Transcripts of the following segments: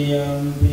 the, um, the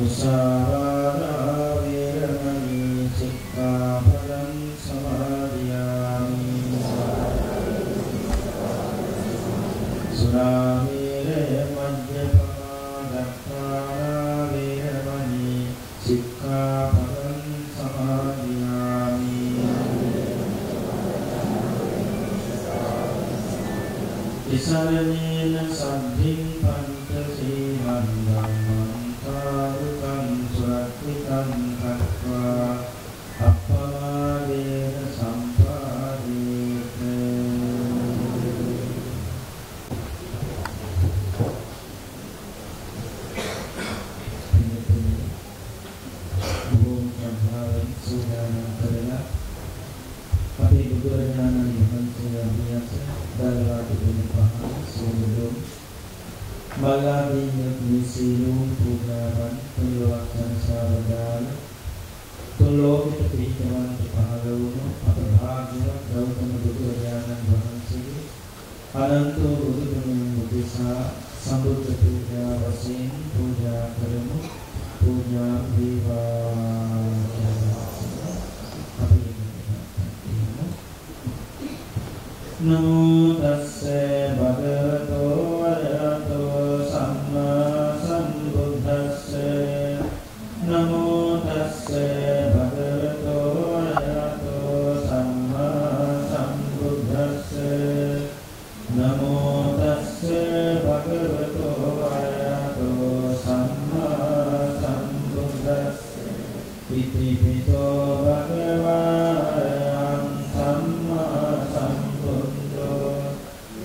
مسارنا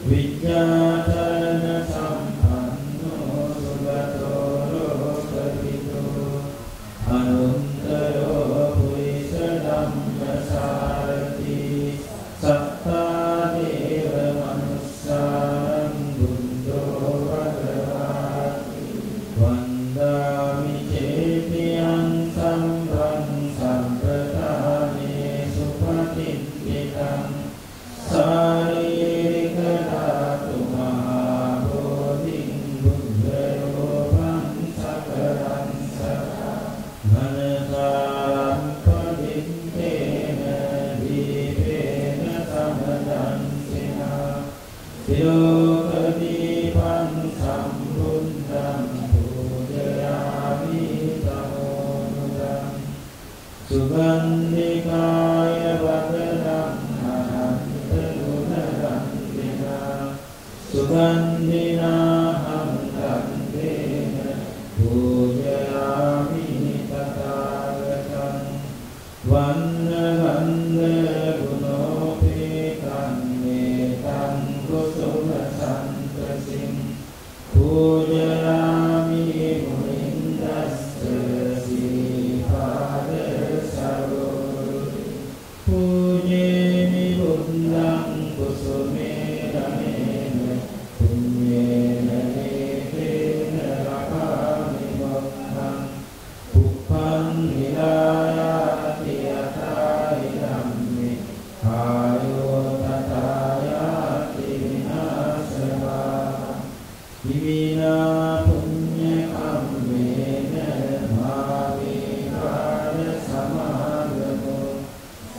Vijnana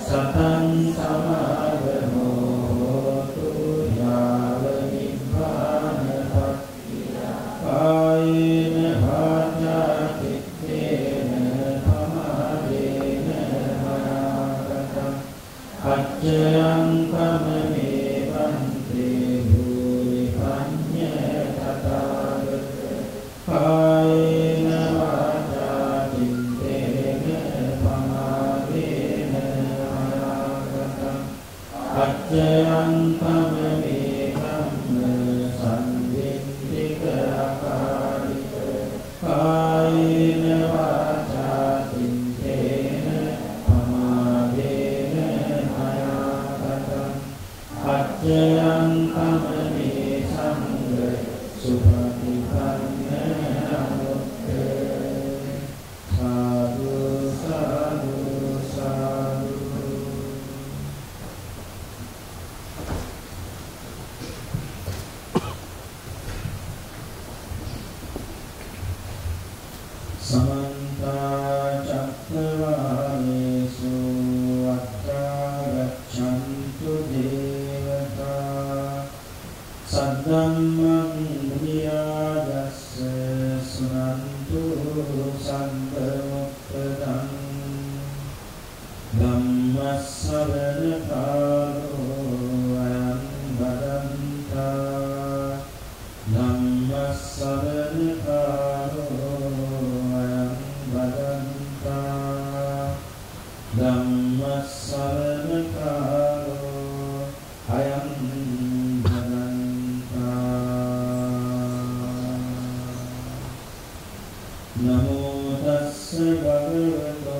සතං සමා නමෝ තස්ස භගවතෝ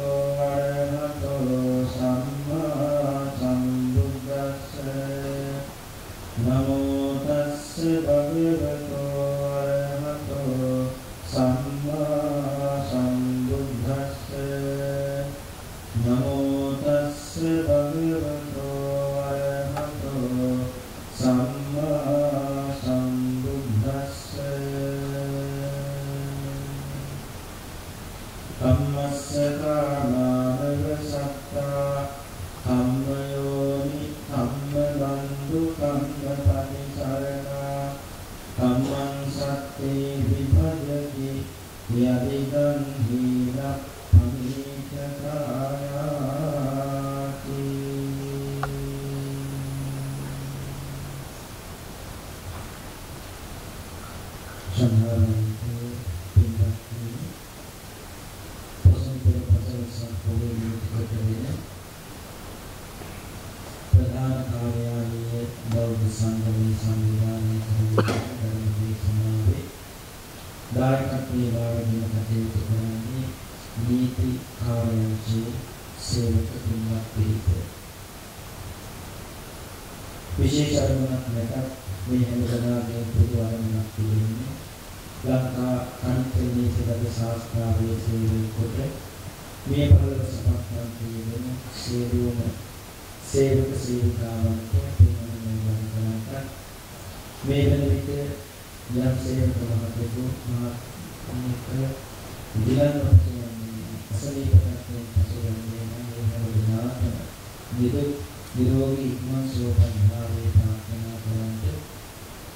සෝමනාවේ ප්‍රාර්ථනා කරන්ට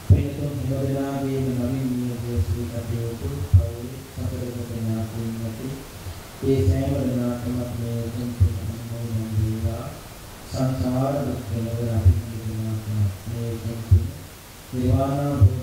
පින්තුන් හිමදලාගේ නවීනීය සීකටයුතු පෞලි සතරදෙනා කුණති ඒ සෑම දිනකම මේ සම්පූර්ණ වේවා සංසාර දුක් කෙලවර අපි දිනනවා මේ සම්පූර්ණ නිවාන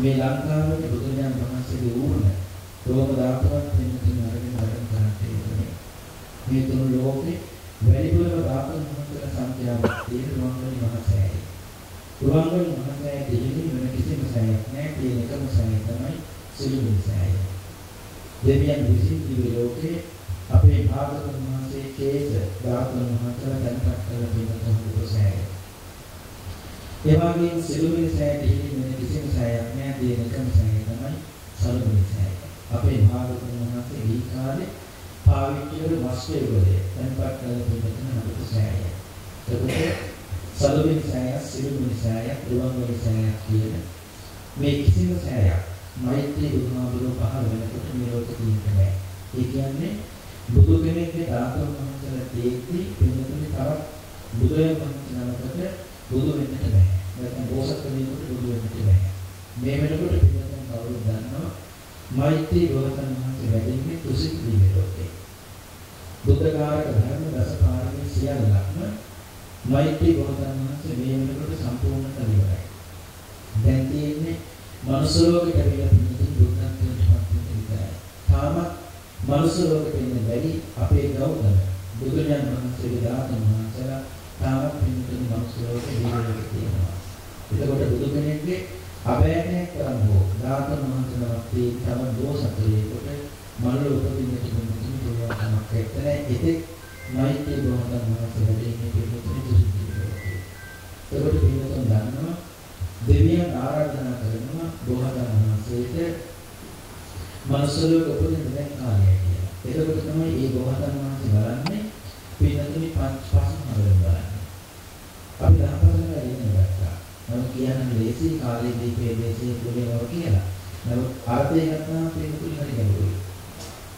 මේ ලංකාවේ බුදුරජාණන් වහන්සේගේ ඌර්ණ රෝම ධාතුවක් වෙන තුන අරගෙන වැඩ කරන්නේ. මේ තුන් ලෝකේ වැඩිපුරම ධාතුන් වහන්සේලා සංඛ්‍යාවක් තියෙන රුවන්වැලි මහසෑය. රුවන්වැලි මහසෑය දෙහිදී වෙන කිසිම සෑයක් නැහැ. තියෙන එකම සෑය තමයි සිළුමිණි සෑය. දෙවියන් විසින් දිව්‍ය ලෝකේ අපේ භාගතුන් වහන්සේ කේස ධාතුන් වහන්සේලා දැනපත් කරලා තියෙන තොහොඳ සෑය. ඒ වගේම සිළුමිණි සෑය දෙහිදී වෙන කිසිම සෑයක් නැහැ. තියෙන එකම සෑය තමයි සළුමිණි සෑය. අපේ භාගතුන් වහන්සේ මේ කාලේ පාවිච්චි කරන වස්ත්‍රය වලදී තැන්පත් කරලා තියෙන අපිට සෑය. ඒකට සලුවින් සෑය, සිළුමින් සෑය, එතකොට තමයි මේ ගෝතම වහන්සේ බලන්නේ පිළිතුරු පස් පස් හදලා බලන්නේ. අපි දහපරම ඉන්නේ ගත්තා. නමුත් කියන්නේ ලේසි කාලේ දීපේ දේශේ පුරේනවා කියලා. නමුත් අර්ථය ගත්තාම පිළිතුරු හරි ගැඹුරුයි.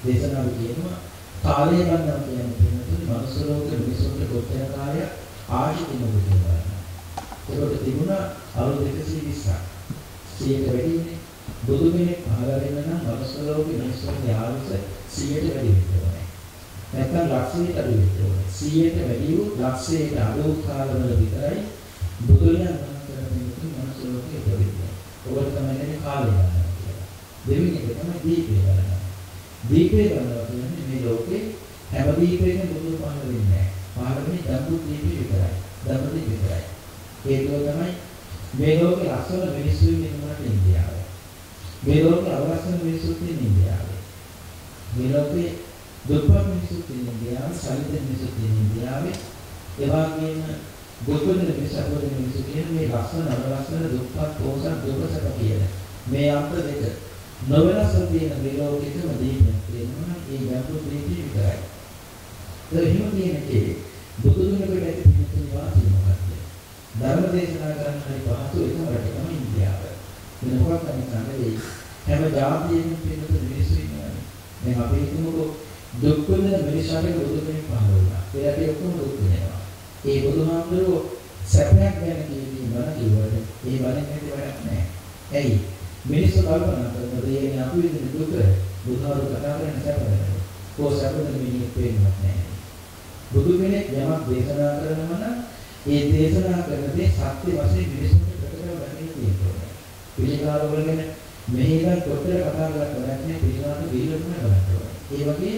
දේශනාව කියනවා කාලය ගන්නවා කියන්නේ පිළිතුරු මනුස්ස ලෝකෙ මිනිසුන්ට කොච්චර කාලයක් ආශි දිනුද කියලා. ඒකට තිබුණා අවුරුදු 120ක්. 100ට වැඩිනේ. බුදු කෙනෙක් පහළ වෙන්න නම් මනුස්ස ලෝකෙ මිනිසුන්ගේ ආයුෂ 100ට වැඩි වෙන්න ඕනේ. නැත්නම් ලක්ෂයට අඩු වෙන්න ඕනේ. 100ට වැඩි වූ ලක්ෂයට අඩු කාලවල විතරයි බුදුරජාණන් ලෝකේ ඉපදෙන්නේ. ඔබට තමයි කියන්නේ කාලය ගන්නවා කියලා. දෙවෙනි එක තමයි දීපේ ගන්නවා. දීපේ ගන්නවා කියන්නේ මේ ලෝකේ හැම දීපයකම බුදු පහළ වෙන්නේ නැහැ. පහළ වෙන්නේ දඹු දීපේ විතරයි. දඹු දීපේ විතරයි. ඒකෝ තමයි මේ ලෝකේ ලස්සන මිනිස්සු ඉන්නවට ඉන්දියාව. මේ ලෝකේ අවලස්සන මිනිස්සු ඉන්න ඉන්දියාව. මේ ලෝකේ දුප්පත් මිනිස්සු ඉන්න ඉන්දියාව, සල්ලි මිනිස්සු ඉන්න ඉන්දියාවේ ඒ වගේම දුක්ඛ නිසාවද මිනිස්සු කියන මේ ලස්සන නවලස්සන දුක්ඛ පෝසත් දුකසක කියන මේ අන්ත දෙක නොවෙනස් තියෙන මේ ලෝකෙකම දෙන්නේ තියෙනවා ඒ ගැඹුරු දෙකේ විතරයි. ඒ හිම කියන්නේ බුදුදුනකට ඇති පිටුතුන් වාසිය මොකක්ද? ධර්ම දේශනා කරන්න හරි පහසු එකම රට තමයි ඉන්දියාව. වෙන මොකක්ද මේ හැම ජාතියෙම පිටුතුන් මිනිස්සු ඉන්නවා. දැන් අපි හිතමුකෝ දුක් විඳින මිනිස්සුන්ට බුදු කෙනෙක් පහළ වුණා. ඒ අපි ඔක්කොම දුක් විඳිනවා. ඒ බුදුහාමුදුරුවෝ සැපයක් ගැන කියදී මොන කිව්වද? ඒ බලෙන් ඇති වැඩක් නැහැ. ඇයි? මිනිස්සු කල්පනා කරනවා දෙයනේ අපි විඳින දුක බුදුහාමුදුරුවෝ කතා කරන සැපද? කො සැපද මිනිහෙක් පේන්නේ නැහැ. බුදු කෙනෙක් යමක් දේශනා කරනවා නම් ඒ දේශනා කරන දේ සත්‍ය වශයෙන් මිනිසුන්ට ප්‍රකටව දැනෙන්න තියෙනවා. පිළිකාර වලගෙන මෙහෙම කොතර කතා කරලා වැඩක් නැහැ පිළිකාර දීලුම බලන්න ඒ වගේ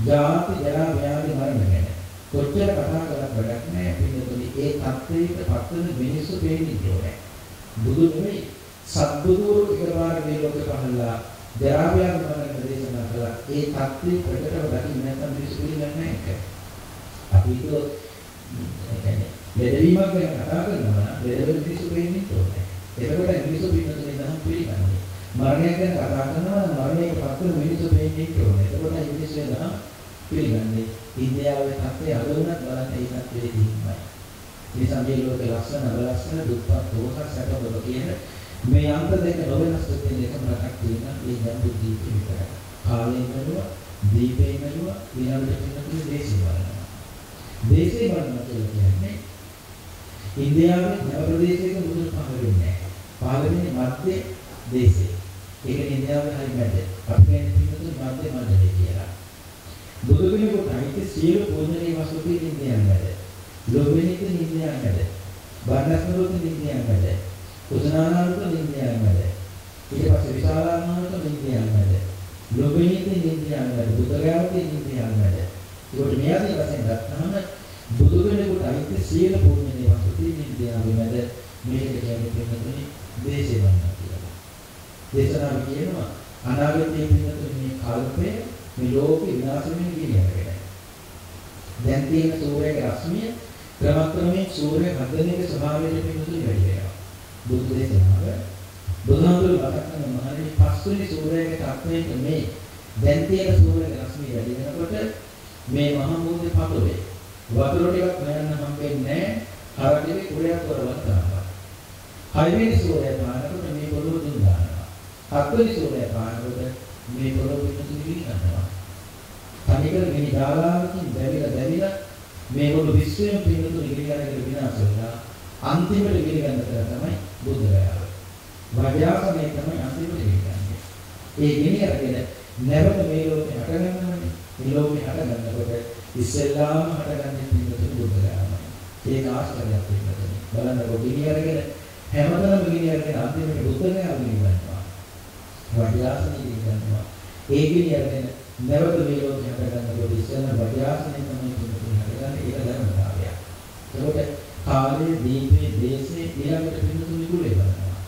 ජාති ජරා ව්‍යාධි මරණ ගැන. කොච්චර කතා කරත් වැඩක් නැහැ. පින්නතුනි ඒ தත්ත්වයකට පත්වන මිනිස්සු පේන්නේ ඕනේ බුදු නෙමෙයි සත්බුදුරු එකපාර මේ ලෝකෙ පහළලා දරාවියන් මනක දේශනා කළා. ඒ தත්ත්වේ ප්‍රකටව දකින්න නැත්නම් මිනිස්සු පිළිගන්නේ නැහැ අපි ඒක ඒ කියන්නේ ලෙඩවීමක් ගැන කතා කරනවා නම් ලෙඩවෙන මිනිස්සු පේන්නේ ඕනේ එතකොට මිනිස්සු පින්නතුනි නම් පිළිගන්නේ. මරණය ගැන කතා කරනවා මරණයට පත් වෙන මිනිස්සු වෙන්නේ ඕනේ. එතකොට මිනිස්සු වෙනවා පිළිගන්නේ ඉන්දියාවේ තත්ත්වය අද වුණත් බලන්න ඒ තත්ත්වයේ තියෙනවා. නිසා මේ ලෝකේ ලස්සන අවලස්සන දුප්පත් දෝෂ සැප දුක කියන මේ අන්ත දෙක නොවෙනස් දෙක එකම රටක් තියෙනවා ඒ ජම්බු දීපේ විතරයි. කාලයෙන් බැලුවා, දීපේ බැලුවා, ඊළඟට පින්නතුනේ දේශේ බලනවා. දේශේ බලනවා කියලා කියන්නේ ඉන්දියාවේ නව ප්‍රදේශයක මුදුන් පහළ වෙන්නේ නැහැ. පහළ වෙන්නේ මධ්‍ය දේශේ. ඒක ඉන්දියාවේ හරි මැද. අපි කියන්නේ පින්නතුනේ මධ්‍ය මණ්ඩලය කියලා. බුදු කෙනෙකුට අයිති සියලු පූජනීය වස්තු තියෙන ඉන්දියාවේ මැද. ලෝභෙනික ඉන්දියාවේ මැද. බණ්ඩස්මරුත් ඉන්දියාවේ මැද. කුසනානාරුත් ඉන්දියාවේ මැද. ඊට පස්සේ විශාලානාරුත් ඉන්දියාවේ මැද. ලෝභෙනික ඉන්දියාවේ මැද. බුදුරජාණන් ඉන්දියාවේ මැද. ඒකට මේ ආදී වශයෙන් ගත්තාම බුදු කෙනෙකුට අයිති සියලු පූජනීය වස්තු තියෙන ඉන්දියාවේ මැද මේකට කියන්නේ පින්නතුනේ දේශේ වන්නා කියලා. දේශනාව කියනවා අනාගතයේ පින්නතුනේ මේ කල්පය මේ ලෝකෙ විනාශ වෙන ගියගෙන. දැන් තියෙන සූර්යයේ රශ්මිය ක්‍රමක්‍රමයෙන් සූර්ය හදනයේ ස්වභාවයට පිටුතුනි වැඩි වෙනවා. බුදු දේශනාව බුදුහාමුදුරුවෝ මතක් කරන මහණෙනි පස්වෙනි සූර්යයේ තත්වයට මේ දැන් තියෙන සූර්යයේ රශ්මිය වැඩි වෙනකොට මේ මහ මුහුදේ පතුලේ වතුර ටිකක් හොයන්න හම්බෙන්නේ නැහැ. හරකේ කුරයක් වරවත් දානවා. හයවෙනි සූර්යය පානකොට හත්වෙනි සූර්යය පානකොට මේ පොළොව පිටුතුනි විහිදනවා. තනිකර මිනි ජාලාවකින් දැවිලා දැවිලා මේ මුළු විශ්වයම පිළිතුරු ඉගෙනගෙන විනාශ වෙලා අන්තිමට ඉගෙන ගන්න තමයි බුද්ධ ගයාව. වජාසනේ තමයි අන්තිමට ඉගෙනගන්නේ. ඒ ගෙනි අරගෙන නැවත මේ ලෝකේ හටගන්නවනේ. මේ ලෝකේ හටගන්නකොට ඉස්සෙල්ලාම හටගන්නේ පිළිතුරු බුද්ධ ගයාවයි. ඒක ආශ්චර්යයක් පිළිතුරු. බලන්නකො ගෙනි අරගෙන හැමතැනම ගෙනි අරගෙන අන්තිමට බුද්ධ ගයාව ඉගෙනගන්නවා. වජාසනේ ඉගෙනගන්නවා. ඒ ගෙනි අරගෙන නැවත මේ ලෝකේ හටගන්නකොට ඉස්සෙල්ලා වජාසනේ තමයි පිළිතුරු හටගන්නේ. ඒක ධර්මතාවය. ඒකට කාලයේ දීපේ දේශේ ඊළඟට පිළිතුරු කුලේ බලනවා.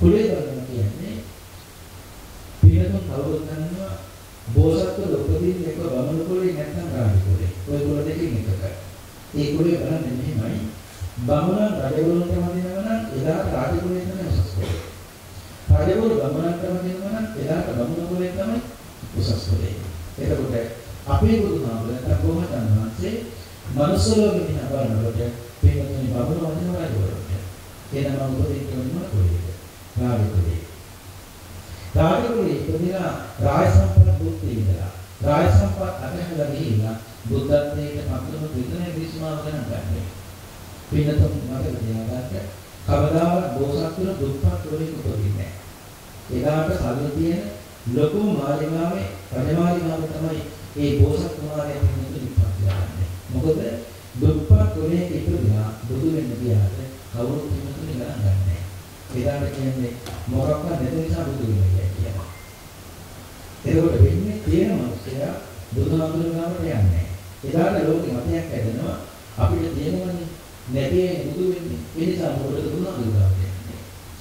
කුලේ බලනවා කියන්නේ පිළිතුරු කවුරුත් ගන්නවා බෝසත්ව උපදීන් එක වමන කුලේ නැත්නම් රාජ කුලේ. ඔය කුල දෙකකින් එකක. ඒ කුලේ බලන්නේ මෙහෙමයි. බමුණ රජවරුන්ට වදිනවා නම් එදාට රාජ කුලේ තමයි උසස් කුලේ. රජවරු බමුණන්ට වදිනවා නම් එදාට බමුණ කුලේ තමයි උසස් කුලේ. එතකොට අපේ බුදුහාමුදුරුවෝ නැත්නම් කොහොමද වහන්සේ මනුස්ස ලෝකෙ දිහා බලනකොට පින්වතුනි බබුන වදිනවා රජවරුන්ට. එනම උපදින්න ඕනම කුලේ. රාජ කුලේ. රාජ කුලේ ඉපදිනා රාජ සම්පත් බුද්ධි ඉඳලා රාජ සම්පත් අතහැරලා ගිහිල්ලා බුද්ධත්වයට පත්වන විතරේ විශ්මාව ගණන් ගන්න. පින්නතුන් මතක තියාගන්න කවදාවත් බෝසත්තුන දුප්පත් කුලයක උපදින්නේ නැහැ. එදාට සල්ලි තියෙන ලොකුම මාලිගාවේ රජමාලිගාව තමයි ඒ බෝසත් කුමාරයා පින්නතුන් ඉපත් කරන්නේ. මොකද දුප්පත් කුලයක ඉපදුනා බුදු වෙන්න ගියාට කවුරුත් පින්නතුන් ගණන් ගන්නෑ. එදාට කියන්නේ මොකක්වත් නැති නිසා බුදු වෙන්නේ කියලා. එතකොට වෙන්නේ තියෙන මිනිස්සයා බුදුහාමුදුරුවෝ යන්නේ. එදාට ලෝකෙ මතයක් හැදෙනවා අපිට තියෙනවනේ නැති බුදු වෙන්නේ. ඒ නිසා මොකටද බුදුහාමුදුරුවෝ කියන්නේ.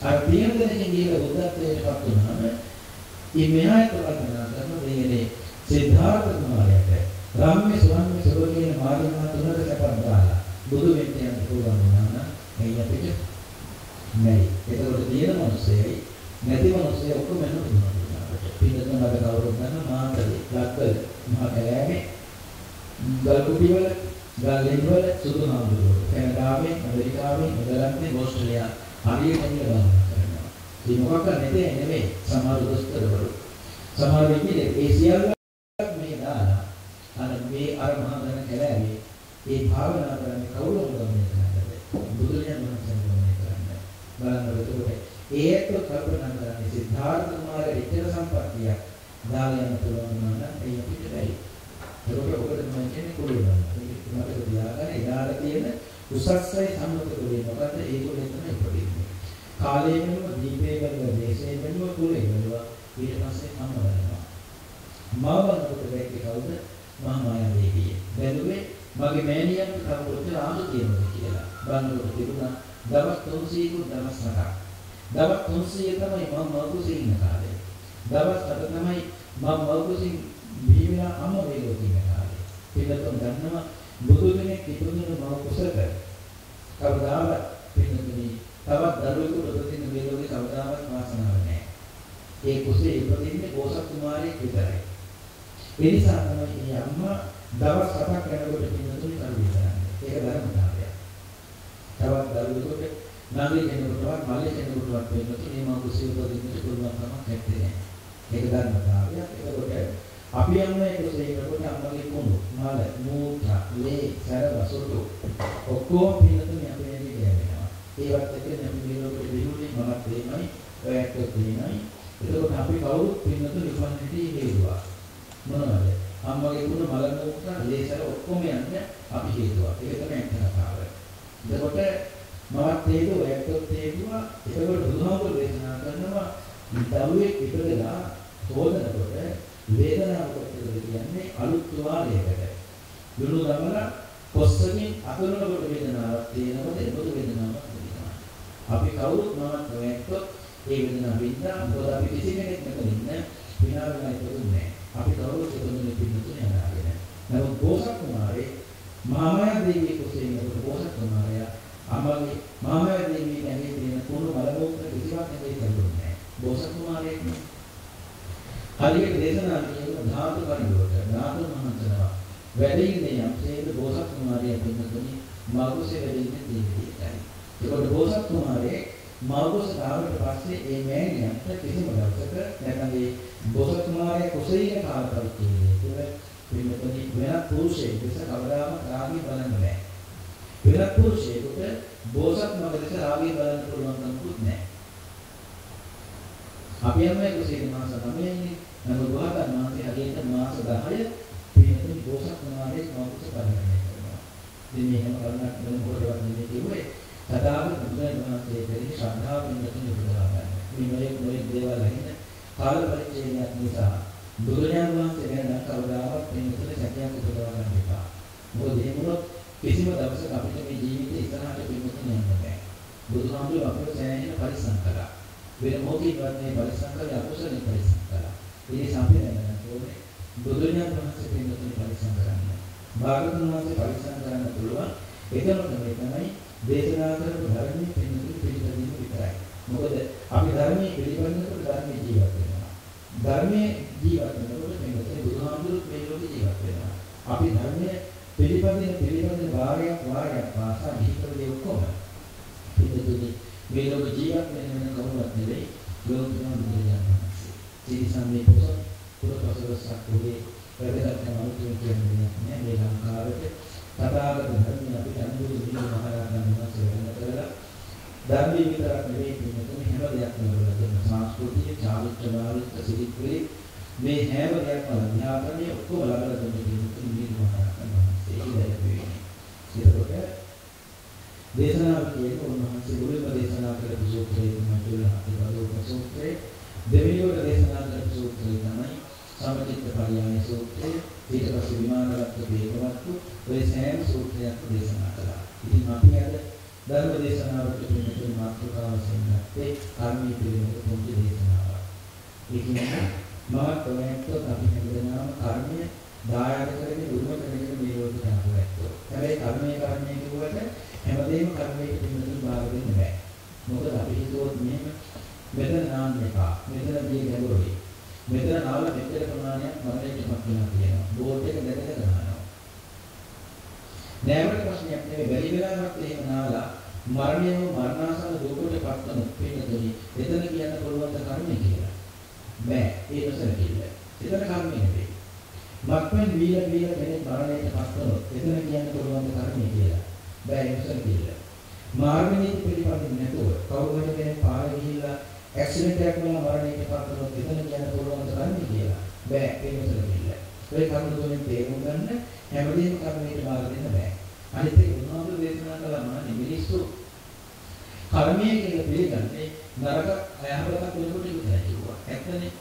අර පියම් දෙනකින් ගිහලා බුද්ධත්වයට පත් වුණාම මේ මෙහාට කල්පනා කරන දෙයනේ සිද්ධාර්ථ කුමාරයාට රාම්‍ය සුරම්‍ය සුර කියන මාර්ගනා තුනක සැපක් දාලා බුදු වෙන්න යන පුළුවන් වුණා නම් මේ අපිට නෑ. ඒකවල තියෙන මිනිස්සෙයි නැති මිනිස්සෙයි ඔක්කොම එන්න පුළුවන්. පින්නතුන් අද කවුරුත් ගන්න මාතලේ, ලක්කල, මහා කෑමේ, ගල්කුටිවල, ගල්ලෙන්වල සුදු හාමුදුරුවෝ. කැනඩාවේ, ඇමරිකාවේ, නෙදර්ලන්තේ, ඕස්ට්‍රේලියා හරියට ඉන්න කරනවා. මේ මොකක්ද නැතේ නෙමෙයි සමහර දොස්තරවරු. සමහර විදිහට ඒ සියල්ල මේ දාලා අර මේ අර මහා ධන කැලෑවේ ඒ භාවනා කරන්නේ කවුරුද මේ කරන්නේ? බුදුරජාණන් වහන්සේ මේ කරන්නේ. බලන්න එතකොට ඒත් කල්පනා කරන්නේ සිද්ධාර්ථ කුමාරගේ ඉතර සම්පත්තිය දාලා යන පුළුවන් නම් ඒ පිට බැරි. ඒකට ඔකට මම කියන්නේ කුලේ බලන්න. මට තියාගන්න එදාට තියෙන උසස්වයි සම්මත කුලේ මොකද ඒ කුලේ තමයි ඉපදෙන්නේ. කාලයේ වෙනුව දීපේ වෙනුව දේශේ වෙනුව කුලේ වෙනුව ඊට පස්සේ අම්ම වෙනවා. මාවනකට වෙන්නේ කවුද? මහා මායා දේවිය. බැලුවේ මගේ මෑණියන්ට කවුරුත් ආදු කියනවා කියලා. බලනකොට තිබුණා දවස් 300කුත් දවස් 7ක්. දවස් 300 තමයි මම මවකුසේ ඉන්න කාලේ. දවස් 7 තමයි මම මවකුසින් බිහිවෙලා අම්ම වේලෝ ඉන්න කාලේ. පිළිතුරු ගන්නවා බුදු කෙනෙක් ඉපදුන මව කුසක කවදාවත් පිළිතුරුනි තවත් දරුවෙකුට උපදින වේලෝගේ කවදාවත් වාසනාවක් නැහැ. ඒ කුසේ ඉපදින්නේ බෝසත් කුමාරයෙක් විතරයි. ඒ නිසා තමයි මේ අම්මා දවස් 7ක් යනකොට පින්නතුනි කරුවේ කරන්නේ. ඒක ධර්මතාවය. තවත් දරුවෙකුට නගරේ කෙනෙකුටවත් මල්ලේ කෙනෙකුටවත් පින්නතුනි මේ කුසේ උපදින්නට පුළුවන් කමක් නැත්තේ. ඒක ධර්මතාවයක්. ඒකට අපි යන්නේ කුසේ ඉන්නකොට අම්මගේ කුණු, මල, මූත්‍රා, ලේ, සැර වසුරු ඔක්කොම පින්නතුනි අපේ ඇඟේ ගෑවෙනවා. ඒවත් එක්ක අපි මේ ලෝකෙ විහිුනේ මමත් දෙමයි, ඔයත් දෙමයි. එතකොට අපි කවුරුත් පින්නතුනි ඉපන්නේ හේතුවා. මොනවද? අම්මගේ කුණ මල මූත්‍රා, ලේ, සැර ඔක්කොම යන්නේ අපි හේතුවා. ඒක තමයි අන්තතාවය. එතකොට මමත් හේතුව, ඔයත් හේතුවා. එතකොට බුදුහාමුදුරු දේශනා කරනවා දරුවෙක් ඉපදලා හොදනකොට වේදනාව කොටද කියන්නේ අලුත් වාරයකට. ලුණු දමලා කොස්සකින් අතුරුනකොට වේදනාවක් තියෙනකොට එබඳු වේදනාවක් තියෙනවා. අපි කවුරුත් මමත් නොයැක්කොත් ඒ වේදනාව වින්දා මොකද අපි කිසි කෙනෙක් මෙතන ඉන්න විනාඩියක් ඉතුරුන්නේ අපි කවුරුත් එතනනේ පින්නතුනේ අනාගෙන. නමුත් බෝසත් කුමාරේ මහාමායා දේවිය කුසේ ඉන්නකොට බෝසත් කුමාරයා අමගේ මහාමායා දේවිය ගැන තියෙන කුණු බලමුත් කිසිවක් නෙවෙයි කරුන්නේ. බෝසත් කුමාරයෙක් නේ. හරියට දේශනා කියන ධාතු පරිවර්තන ධාතු මහන්සනවා වැඩ ඉන්නේ යම්සේද බෝසත් කුමාරයා පින්නතුනි මාගුසේ වැඩ ඉන්නේ දෙවියන්ටයි ඒකට බෝසත් කුමාරයේ මාගුස ආවට පස්සේ ඒ මෑණියන්ට කිසිම දවසක නැත්නම් ඒ බෝසත් කුමාරයා කුසීන කාල පරිච්ඡේදයේ තුල පින්නතුනි වෙනත් පුරුෂයෙක් දෙස කවදාම රාගී බලන්න බෑ වෙනත් පුරුෂයෙකුට බෝසත් මග දෙස රාගී බලන්න පුළුවන් කමකුත් නැහැ අපි යන්නේ කුසීන මාස 9න්නේ නමුත් බුදුහාමන් වහන්සේ හරියට මාස 10 පිළිතුරු බෝසත් කුමාරයෙක් මවකුස පරිණාමය කරනවා. ඉතින් මේ හැම කරුණක් වෙන කොටවත් නෙමෙයි කිව්වේ. සදාම බුදුන් වහන්සේ දෙවි ශ්‍රද්ධාවෙන් යතුන් උපදවා ගන්න. මේ මොලේ මොලේ දේවල් හින්න කාල පරිච්ඡේදයක් නිසා බුදුරජාණන් වහන්සේ ගැන කවදාවත් මේ මුතල සැකයක් උපදවා ගන්න එපා. මොකද ඒ මොනොත් කිසිම දවසක අපිට මේ ජීවිතේ ඉස්සරහට පිටුපිට යන්න බෑ. බුදුහාමුදුරුවෝ අපිට සෑහෙන පරිස්සම් කළා. වෙන මොකකින්වත් මේ පරිස්සම් කරලා අකුසලෙන් පරිස්සම් කළා. ඒ සම්පේ දැනගන්න ඕනේ. බුදුරජාණන් වහන්සේ පින්නතුනි පරිස්සම් කරන්න. භාගතුන් වහන්සේ පරිස්සම් කරන්න පුළුවන්. ඒකම තමයි තමයි දේශනා කරපු ධර්මයේ පින්නතුනි පිළිපදින්න විතරයි. මොකද අපි ධර්මයේ පිළිපදිනකොට ධර්මයේ ජීවත් වෙනවා. ධර්මයේ ජීවත් වෙනකොට පින්නතුනි බුදුහාමුදුරුවෝ මේ ලෝකේ ජීවත් වෙනවා. අපි ධර්මයේ පිළිපදින පිළිපදින වාරයක් වාරයක් වාසා දීපදේ ඔක්කොම පින්නතුනි මේ ලෝක ජීවත් වෙන වෙන කවුරුත් නෙවෙයි ලෝකෙම බුදුරජාණන් තිරිසන්නේ පොසොත් පුරපසලසක් වගේ වැඩකට මනුස්සය කියන්නේ නෑ මේ ලංකාවට තථාගත ධර්මය අපිට අනුරු දින මහරහතන් වහන්සේ වෙන කරලා ධර්මයේ විතරක් නෙවෙයි කියන්නේ හැම දෙයක්ම කරලා දෙන සංස්කෘතිය, චාරිත්‍ර වාරිත්‍ර සිරිත්‍රි මේ හැම දෙයක්ම අධ්‍යාපනයේ ඔක්කොම ලබලා දෙන කෙනෙක් මේ මහරහතන් වහන්සේ ඉඳලා ඒකට දේශනාව කියන උන්වහන්සේ මුලින්ම දේශනා කරපු සූත්‍රය තමයි තුලහත් සූත්‍රය. දෙවියෝට දේශනා කරපු සූත්‍රය තමයි සමචිත්ත පරියාය සූත්‍රය. ඊට පස්සේ විමානවත් වේගවත්තු ඔය සෑම සූත්‍රයක් දේශනා කළා. ඉතින් අපි අද ධර්ම දේශනාවට පිළිතුරු මාතෘකාව වශයෙන් ගත්තේ කර්මී පිළිවෙල පොඩි දේශනාවක්. ඒ කියන්නේ මාත් ඔයත් අපි හැමදෙනාම කර්මය දායාද කරගෙන උරුම කරගෙන මේ ලෝකෙට ආපු ඇත්තෝ. හැබැයි කර්මයේ කර්මයේ කිව්වට හැමදේම කර්මයේ පිළිතුරු බාර දෙන්න බෑ. මොකද අපි හිතුවොත් මෙහෙම මෙතන නාන්න එපා. මෙතන මේ ගැඹුරුයි. මෙතන නාල මෙච්චර ප්‍රමාණයක් මරණයටපත් වෙනවා කියනවා. බෝඩ් එක දැකලා ගන්නවා. නෑමට ප්‍රශ්නයක් නෙවෙයි බැරි වෙලාවක් එහෙම නාලා මරණයම මරණාසන්න දුකටපත් වෙන පින්නතුනි එතන කියන්න පුළුවන් කර්මය කියලා. බෑ. ඒ නොසලකිල්ල. එතන කර්මය නෙවෙයි. මක්මෙන් වීල වීල කෙනෙක් මරණයටපත් වුණොත් එතන කියන්න පුළුවන් කර්මය කියලා. බෑ ඒ නොසලකිල්ල. මාර්ගනීති පිළිපදින්න නැතුව කවුරු හරි කෙනෙක් පාරේ ගිහිල්ලා ඇක්සිඩන්ට් එකක් වෙලා මරණයට පත් වුණොත් එතන කියන්න පුළුවන් තරන්නේ කියලා. බෑ ඒක සරමිල්ල. ඔය කරුණු තුනෙන් තේරුම් ගන්න හැමදේම කර්මයට බාර දෙන්න බෑ. අනිත් එක උන්වහන්සේ දේශනා කළා මානේ මිනිස්සු කර්මය කියලා පිළිගන්නේ නරක අයහපතක් වෙනකොට විතරයි කිව්වා. ඇත්තනේ.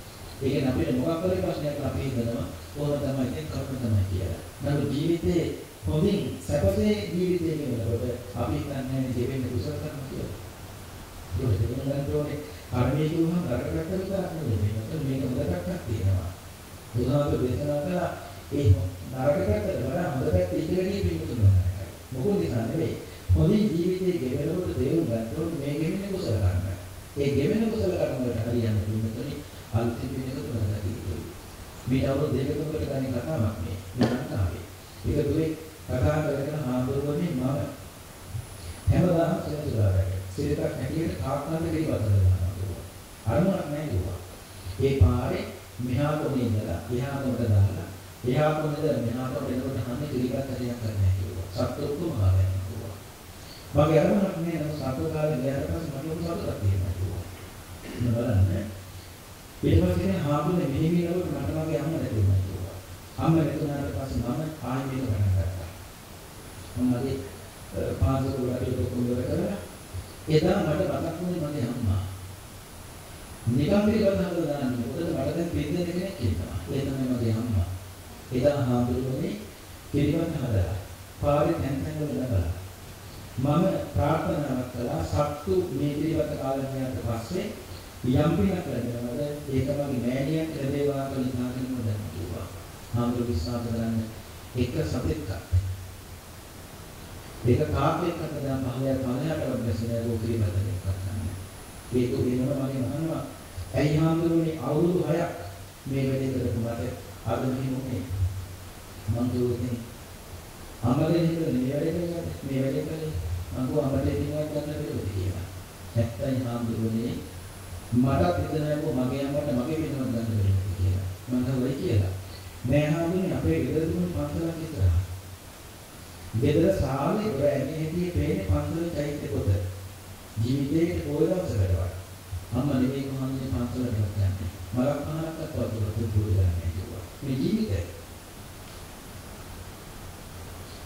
ඒකෙන් අපිට මොකක් කරේ ප්‍රශ්නයක් අපි හිතනවා ඕන තමයි ඒක කර්ම තමයි කියලා. නමුත් ජීවිතේ හොඳින් සැපසේ ජීවිතේ ගෙවනකොට අපි හිතන්නේ දෙවෙනි කුසල කර්ම කියලා. ඒක තේරුම් ගන්න ඕනේ. කර්මයේ කිව්වම නරක පැත්ත විතරක් නෙවෙයි. මේක මේක හොඳ පැත්තක් තියෙනවා. බුදුහාමුදුරු දේශනා කළා ඒ නරක පැත්තට වඩා හොඳ පැත්ත ඉදිරියට පිටුතුනවා. මොකද නිසා නෙවෙයි. හොඳින් ජීවිතේ ගෙවෙනකොට තේරුම් ගන්න ඕනේ මේ ගෙවෙන්නේ කුසල කර්ම. ඒ ගෙවෙන කුසල කර්ම වලට හරියන්නේ පිටුතුනි අන්තිම වෙනක කරලා කිව්වා. මේ අවුරුදු දෙක තුනකට ගන්නේ කතාවක් මේ. මේ ලංකාවේ. ඒක දුවේ කතා කරගෙන හාමුදුරුවනේ මම හැමදාම සෙනසුරාදා සිරිතක් හැටියට කාක්කන්ද කිරිවතන දානවා. අරමුණක් නැහැ කිව්වා. ඒ පාරේ මෙහා කොනේ ඉඳලා එහා කොනට දාලා එහා කොනේ ඉඳලා මෙහා කොනට එනකොට හන්නේ කිරිපත් හරියක් කරන්නේ කිව්වා. සත්‍යොක්කම ආරයන් කිව්වා. මගේ අරමුණක් නෑ නමුත් සත්ව කාලේ ගියාට පස්සේ මට ලොකු සතුටක් තියෙනවා කිව්වා. බලන්න. ඊට පස්සේ හාමුදුරනේ මෙහෙමිනකොට මට වගේ අම්ම නැති වුණා කිව්වා. අම්ම නැතුණාට පස්සේ මම ආයෙ මේක ගණන් ගත්තා. මම මගේ පාසල වලට කොහොමද කරලා එදා මට මතක් වුණේ මගේ අම්මා. නිකම් පිළිවෙල හදලා දාන්න. මොකද මට දැන් පිළිදෙන කෙනෙක් ඉන්නවා. ඒ තමයි මගේ අම්මා. එදා හාමුදුරුවනේ පිළිවෙල හදලා පාරේ තැන් තැන් වල ලබලා මම ප්‍රාර්ථනාවක් කළා සත්තු මේ පිළිවෙත කාලණයට පස්සේ යම් පිනක් ලැබෙනවද ඒක මගේ මෑණියක් ලැබේවා කියලා හිතාගෙන දැන් කිව්වා. හාමුදුරුවෝ විශ්වාස කරන්න එක සතෙක්ක් ඒක කාපයක් අත දැන් පහලයක් පහලයකට බැසිනේ රෝගී බදලයක් ගන්න. ඒක වෙනවා මගේ අහනවා. ඇයි හාමුදුරනේ අවුරුදු 6ක් මේ වැඩේ කරපු මට අද මෙහෙම උනේ. මං දුන්නේ අමරේ හිතේ මේ වැඩේ කරන්නේ මේ වැඩේ කළේ මං කෝ අමරේ දිනවක් ගන්න බැරිද කියලා. නැත්තම් හාමුදුරනේ මට හිතනකො මගේ අම්මට මගේ වෙනවක් ගන්න බැරිද කියලා. මං හවයි කියලා. නෑ හාමුදුරනේ අපේ ගෙදර දුන්න පන්සලක් ඉස්සරහා ගෙදර සාලේ ඔය ඇන්නේ හැටි පේන්නේ පන්සලේ චෛත්‍ය පොත. ජීවිතේ කොයි දවසකටවත්. අම්මා නෙමෙයි මහන්නේ පන්සලට යන්නේ. මරක් පහක්වත් වතුර පුදුරු ගන්න කිව්වා. මේ ජීවිතය.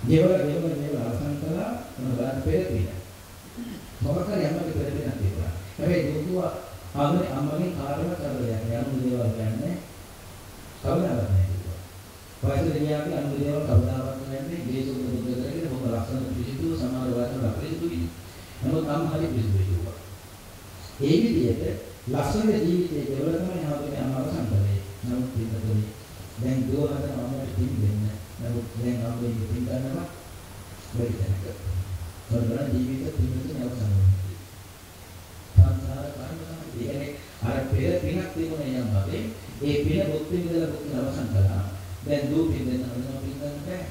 ගෙවල ගෙවල ගෙවල අවසන් කළා මොන බලන්න පෙරපින. මොකක් හරි අම්මගේ පෙරපිනක් තිබුණා. හැබැයි දුතුවා අම්මගේ අම්මගේ කාර්යවත් කරලා යන්නේ යනු දේවල් යන්නේ. කවදාවත් නැහැ. වයස දෙවියන්ගේ අනුදේව කවදාවත් නැන්නේ ගේසුක බුද්ධ කරගෙන බොහොම ලස්සන පිළිතුරු සමහර වචන අපිරිසුදුයි. නමුත් නම් හරි පිළිතුරු කිව්වා. ඒ විදිහට ලස්සන ජීවිතයේ කෙවල තමයි හවුනේ අමාරු සම්පදේ. නමුත් පිළිතුරු දැන් දුවහට අම්මට පින් දෙන්න. නමුත් දැන් අම්මේ පින් ගන්නවා බැරි තැනක. මොනවා ජීවිත පිළිතුරු අවසන් වෙනවා. සංසාර කර්ම තමයි. අර පෙර පිනක් තිබුණේ යම් අපේ ඒ පින බුද්ධ විදලා බුද්ධ අවසන් කළා. දැන් දූ පින්දෙන් හදනවා පින්දන්න බෑ.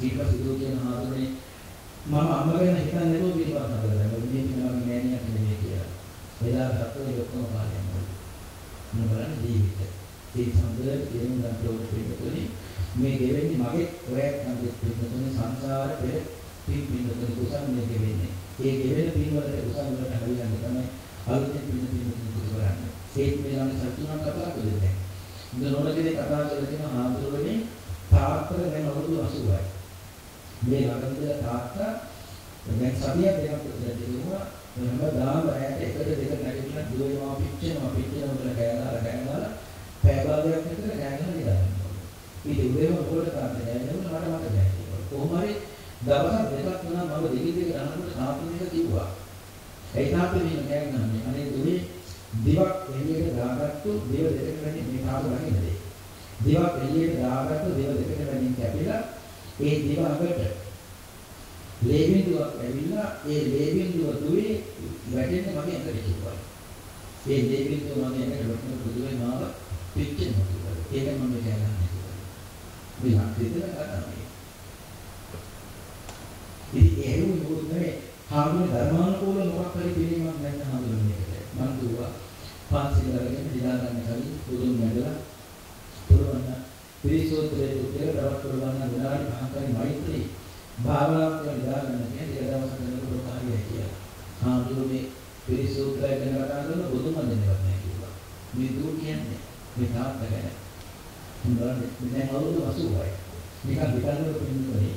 ඊට පස්සේ දූ කියන ආදුනේ මම අම්ම ගැන හිතන්නේ නැතුව පිළිපත් හදලා මේ පිනවගේ මෑණියක් නෙමෙයි කියලා. එදා සත්වයේ ඔක්කොම පාලනය කරනවා. මොන බලන්න ජීවිතේ. ඒ සම්බන්ධයෙන් කියන දන්තෝට පිළිතුරේ මේ ගෙවෙන්නේ මගේ ඔයක් නම් පිළිතුරේ සංසාර පෙර පින් පිළිතුරේ කුසල් මේ ගෙවෙන්නේ. ඒ ගෙවෙන පින් වලට කුසල් වලට හරියන්නේ තමයි අලුතෙන් පින් පිළිතුරේ කරන්නේ. ඒත් මේ ළඟ සතුටක් කතා කරන්නේ. නෝනගේ කතා කරලා තියෙන ආන්දෝලනේ තාත්තර දැන් අවුරුදු 80යි. මේ ළඟදී තාත්තා දැන් සතියක් දෙකක් විතර දිනුවා හැමදාම රැයට එකට දෙක නැගිටලා දුවේවා පිච්චෙනවා පිච්චෙනවා කියලා කෑගාලා කෑගාලා පැය භාගයක් විතර කෑගාලා ඉඳලා. ඉතින් උදේම මොකටද තාත්තේ නෑනොත් මට මතක නෑ. කොහොම හරි දවස් දෙකක් තුනක් මම දෙවි දෙක රහකට තාත්තේ කිව්වා. ඒ තාත්තේ මේ කෑගන්නේ අනේ දුවේ දිවක් එළියට දාගත්තු දේව දෙකට වැඩි මේ කාට වගේ නෙදේ. දිවක් එළියට දාගත්තු දේව දෙකට වැඩි කැපිලා ඒ දිව අගට ලේ බිඳුවක් ඇවිල්ලා ඒ ලේ බිඳුව දුවේ වැටෙන්නේ මගේ ඇඟට කිව්වා. ඒ ලේ බිඳුව මගේ ඇඟට වැටෙන පුදුමයි මාව පිච්චෙනවා කිව්වා. ඒක මම කියලාන්නේ කිව්වා. මේ හත්දෙතන කරන්නේ. ඉතින් ඒ වුණොත් හාමුදුරුවෝ ධර්මානුකූල මොකක් හරි පිළිමක් නැත්නම් හාමුදුරුවෝ මම දුවා පන්සිල් අරගෙන දිලා ගන්න කලින් බුදුන් වැඩලා පුරවන්න පිරිසෝත්‍රයේ උත්තර දවස් පුරවන්න විනාඩි 5කයි මෛත්‍රී භාවනාවක් කරලා දිලා ගන්න කියන්නේ දෙක දවසක් කරනකොට කාර්යය කියලා. ආඳුරු මේ පිරිසෝත්‍රය ගැන කතා කරන බුදුන් වහන්සේවත් නැහැ කිව්වා. මේ දූ කියන්නේ මේ තාත්තා ගැන. උඹලන්නේ දැන් අවුරුදු 80යි. නිකන් විතරක් පින්නුනේ.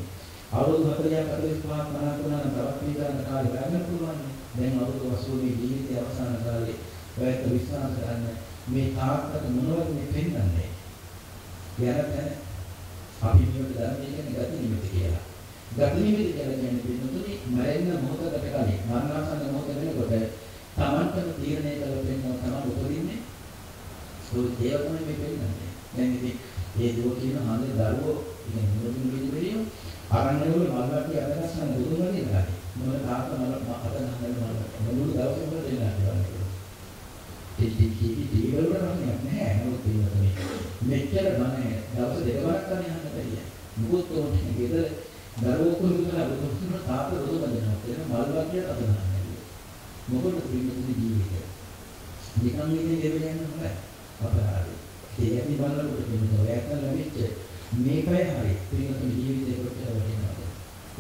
අවුරුදු 40ක් 45ක් 50ක් වුණාම තවත් විතරක් කාලේ ගන්න පුළුවන්. දැන් අවුරුදු 80 ජීවිතයේ අවසාන කාලේ ඔයත් විශ්වාස කරන්න මේ තාත්තට මොනවද මේ පෙන්වන්නේ? යරතන අපි මේකට ධර්මයේ කියන්නේ ගති නිමිති කියලා. ගති නිමිති කියලා කියන්නේ පින්නතුනි මරෙන්න මොහොතකට කලින් මරණාසන්න මොහොත වෙනකොට තමන්ටම තීරණය කළ පෙන්වන තමයි උපදින්නේ. ඒ ඒකම මේ පෙන්වන්නේ. දැන් ඉතින් ඒ දෝ කියන හානේ දරුවෝ ඉතින් මුලින් විදි විදියෝ අරන්නවල මල්වට්ටි අදගස්සන දුරුම නේද? මොන තාත්තා මල අත ගහන්න මල මුළු දවසම දෙන්නා කියලා. ඉතින් කීවි ටීවී වල ප්‍රශ්නයක් නැහැ නමුත් පින්නතුනේ මෙච්චර බණ දවස් දෙක වරක් ගන්න යන්න බැහැ මොකද උන්නේ ගෙදර දරුවෝ කුරුදුලා බුදුන් තාත්ත රොද බඳිනවා කියන මල් වර්ගය අදහන්නේ මොකද පින්නතුනේ ජීවිතය? නිකන් ඉන්නේ දෙවියන් යන හොඳයි. අපරාධය ඒ යටි බලනකොට පින්නතුනේ ඔයත් ලැබිච්ච මේකයි හරි පින්නතුනේ ජීවිතේ කොච්චර වටිනවද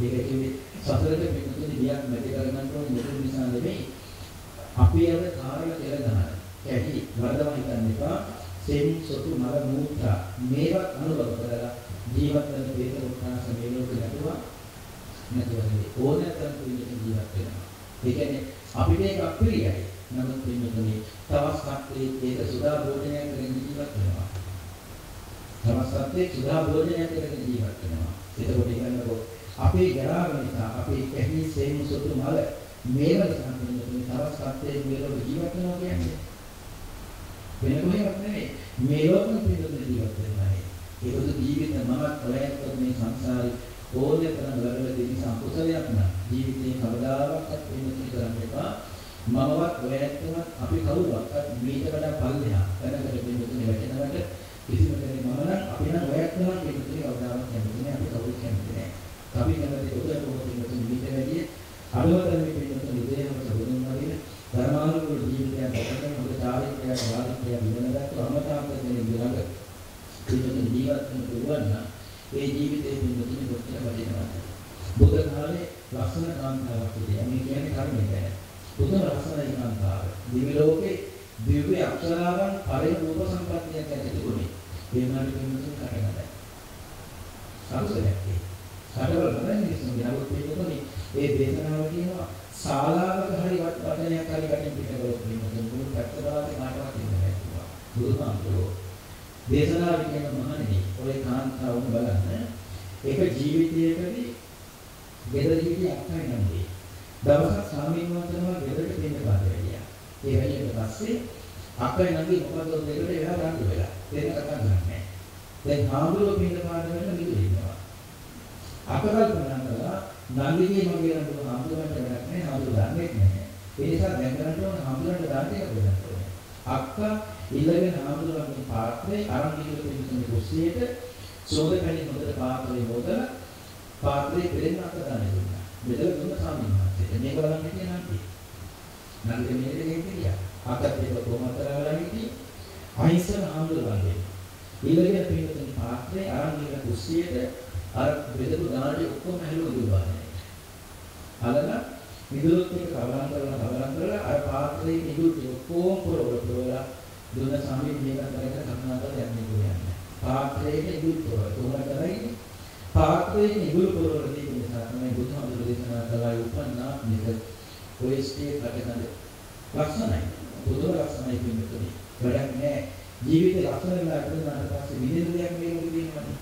ඒක කිව්වේ සතරට පින්නතුනේ ගියක් නැති කරගන්න ඕනේ නෙවෙයි නිසා නෙවෙයි අපි අර කාර්ය කියලා ගන්නවා කැටි වරදවා හිතන්න එපා. සෙන් සොතු මල මූත්‍රා මේවත් අනුභව කරලා ජීවත් වෙන වේද උත්සාහ මේ ලෝකේ නැතුවා නැතුවනේ ඕනෑතරම් පිළිගෙන ජීවත් වෙනවා. ඒ කියන්නේ අපිට ඒක අප්‍රියයි. නමුත් පිළිගන්නේ තවස් කට්ටේ ඒක සුදා භෝජනයක් කරගෙන ජීවත් වෙනවා. තවස් කට්ටේ සුදා භෝජනයක් කරගෙන ජීවත් වෙනවා. එතකොට ඉන්නකො අපේ ජරාව නිසා අපේ කැහි සෙන් සොතු මල මේවල සම්පූර්ණ තවස් කට්ටේ මේවල ජීවත් වෙනවා කියන්නේ වෙන කොහෙවත් නෙමෙයි. මේ ලෝකෙ පිළිබඳ ජීවත් වෙනවා. ඒකද ජීවිත මමත් ඔයත් මේ සංසාරේ ඕනේ තරම් ලැබෙන දේ නිසා කුසලයක් නම් ජීවිතේ කවදාවත් වෙනස් කරන්න එපා. මමවත් ඔයත්වත් අපි කවුරුවත් මේක වඩා පල්ලෙහා දැනකට පිළිබඳ වැටෙනවට කිසිම කෙනෙක් මම නම් අපි නම් ඔයත් නම් මේක කවදාවත් කැමති නෑ අපි කවුරුත් කැමති නෑ. අපි කැමති ඔය කොහොමද මේක වැඩි අලවතර මේ පිළිබඳ ඉදේම සබුදුන් වලින් ධර්මානුකූල ජීවිතයක් ගතන හොඳ චාරිත්‍රයක් වාදිත්‍රයක් ඉගෙනගත්තු අමතාන්ත කෙනෙක් ළඟ ජීවිත ජීවත් වෙන්න පුළුවන් නම් ඒ ජීවිතේ පින්වතුනි කොච්චර වටිනවද බුද්ධ කාලේ ලක්ෂණ කාන්තාවක් කියලා මේ කියන්නේ කර්මය ගැන බුදුම ලක්ෂණ කාන්තාව දිවි ලෝකේ දිව්‍ය අක්ෂරාවන් පරිරූප සම්පත්තියක් ඇති තිබුණේ ඒ මානි පින්වතුනි කටගතයි සම්සලයක් ඒ කටවල නැහැ මිනිස්සුන්ගේ නමුත් පින්වතුනි ඒ දේශනාව කියනවා ශාලාවක හරි වචනයක් හරි කටින් පිට කරොත් මේ මුළු පැත්ත බලද්දී කාටවත් ඉන්නේ නැහැ. බුදුහාමුදුරුවෝ දේශනාව කියන මහණෙනි ඔය කාන්තාවම බලන්න. ඒක ජීවිතයකදී ගෙදර ජීවිතය අත්හරින නම්දී. දවසක් ස්වාමීන් වහන්සේනවා ගෙදරට දෙන්න පාඩේ වැඩියා. ඒ වැඩියට පස්සේ අක්කයි නංගි මොකද දෙකට එහා රණ්ඩු වෙලා. දෙන්න කතා කරන්නේ. දැන් හාමුදුරුවෝ පින්න පාඩේ වෙන මිදුල ඉන්නවා. අකකල් කරනවා නන්දිගේ මගේ නඩුව හඳුනන්න වැඩක් නැහැ හඳුන දන්නේ නැහැ. ඒ නිසා දැන් කරන්න ඕන හඳුනන්න දාන්නේ කරන්න ඕනේ. අක්කා ඉල්ලගෙන හඳුනන්නේ පාත්‍රේ අරන් ගිහින් තියෙන කුස්සියට සෝද කණි හොඳට පාත්‍රේ හොදලා පාත්‍රේ පෙරෙන්න අත දාන්න දුන්නා. මෙතන දුන්න සාමිනාත් මේක බලන්න හිටියේ නැන්දි. නන්දි මේක ගෙන්දියා. අක්කත් ඒක කොහොමද කරලා හිටියේ? අහිංසක හඳුනන්නේ. ඊළඟට පිළිතුරු පාත්‍රේ අරන් ගිහින් කුස්සියට අර බෙදපු දාඩේ ඔක්කොම හැලුව දුවානේ. අලලා මිදුලොත් එක කවලම් කරලා කවලම් කරලා අර පාත්‍රයේ මිදුල් ඔක්කොම පොරවල පොරවලා දුන්න සමීප මේක කරගෙන කරුණාකර යන්නේ කියන්නේ. පාත්‍රයේ මිදුල් පොරවල උඹට කරන්නේ පාත්‍රයේ මිදුල් පොරවල තියෙන නිසා තමයි බුදුහාමුදුරු දේශනා කළා උපන්නා මේක ඔය ස්ටේ කටකඳ ලක්ෂණයි. බුදු ලක්ෂණයි කියන්නේ. වැඩක් නෑ. ජීවිතේ ලක්ෂණ වල අතුරුනාට පස්සේ විදින දෙයක් මේක තියෙනවනේ.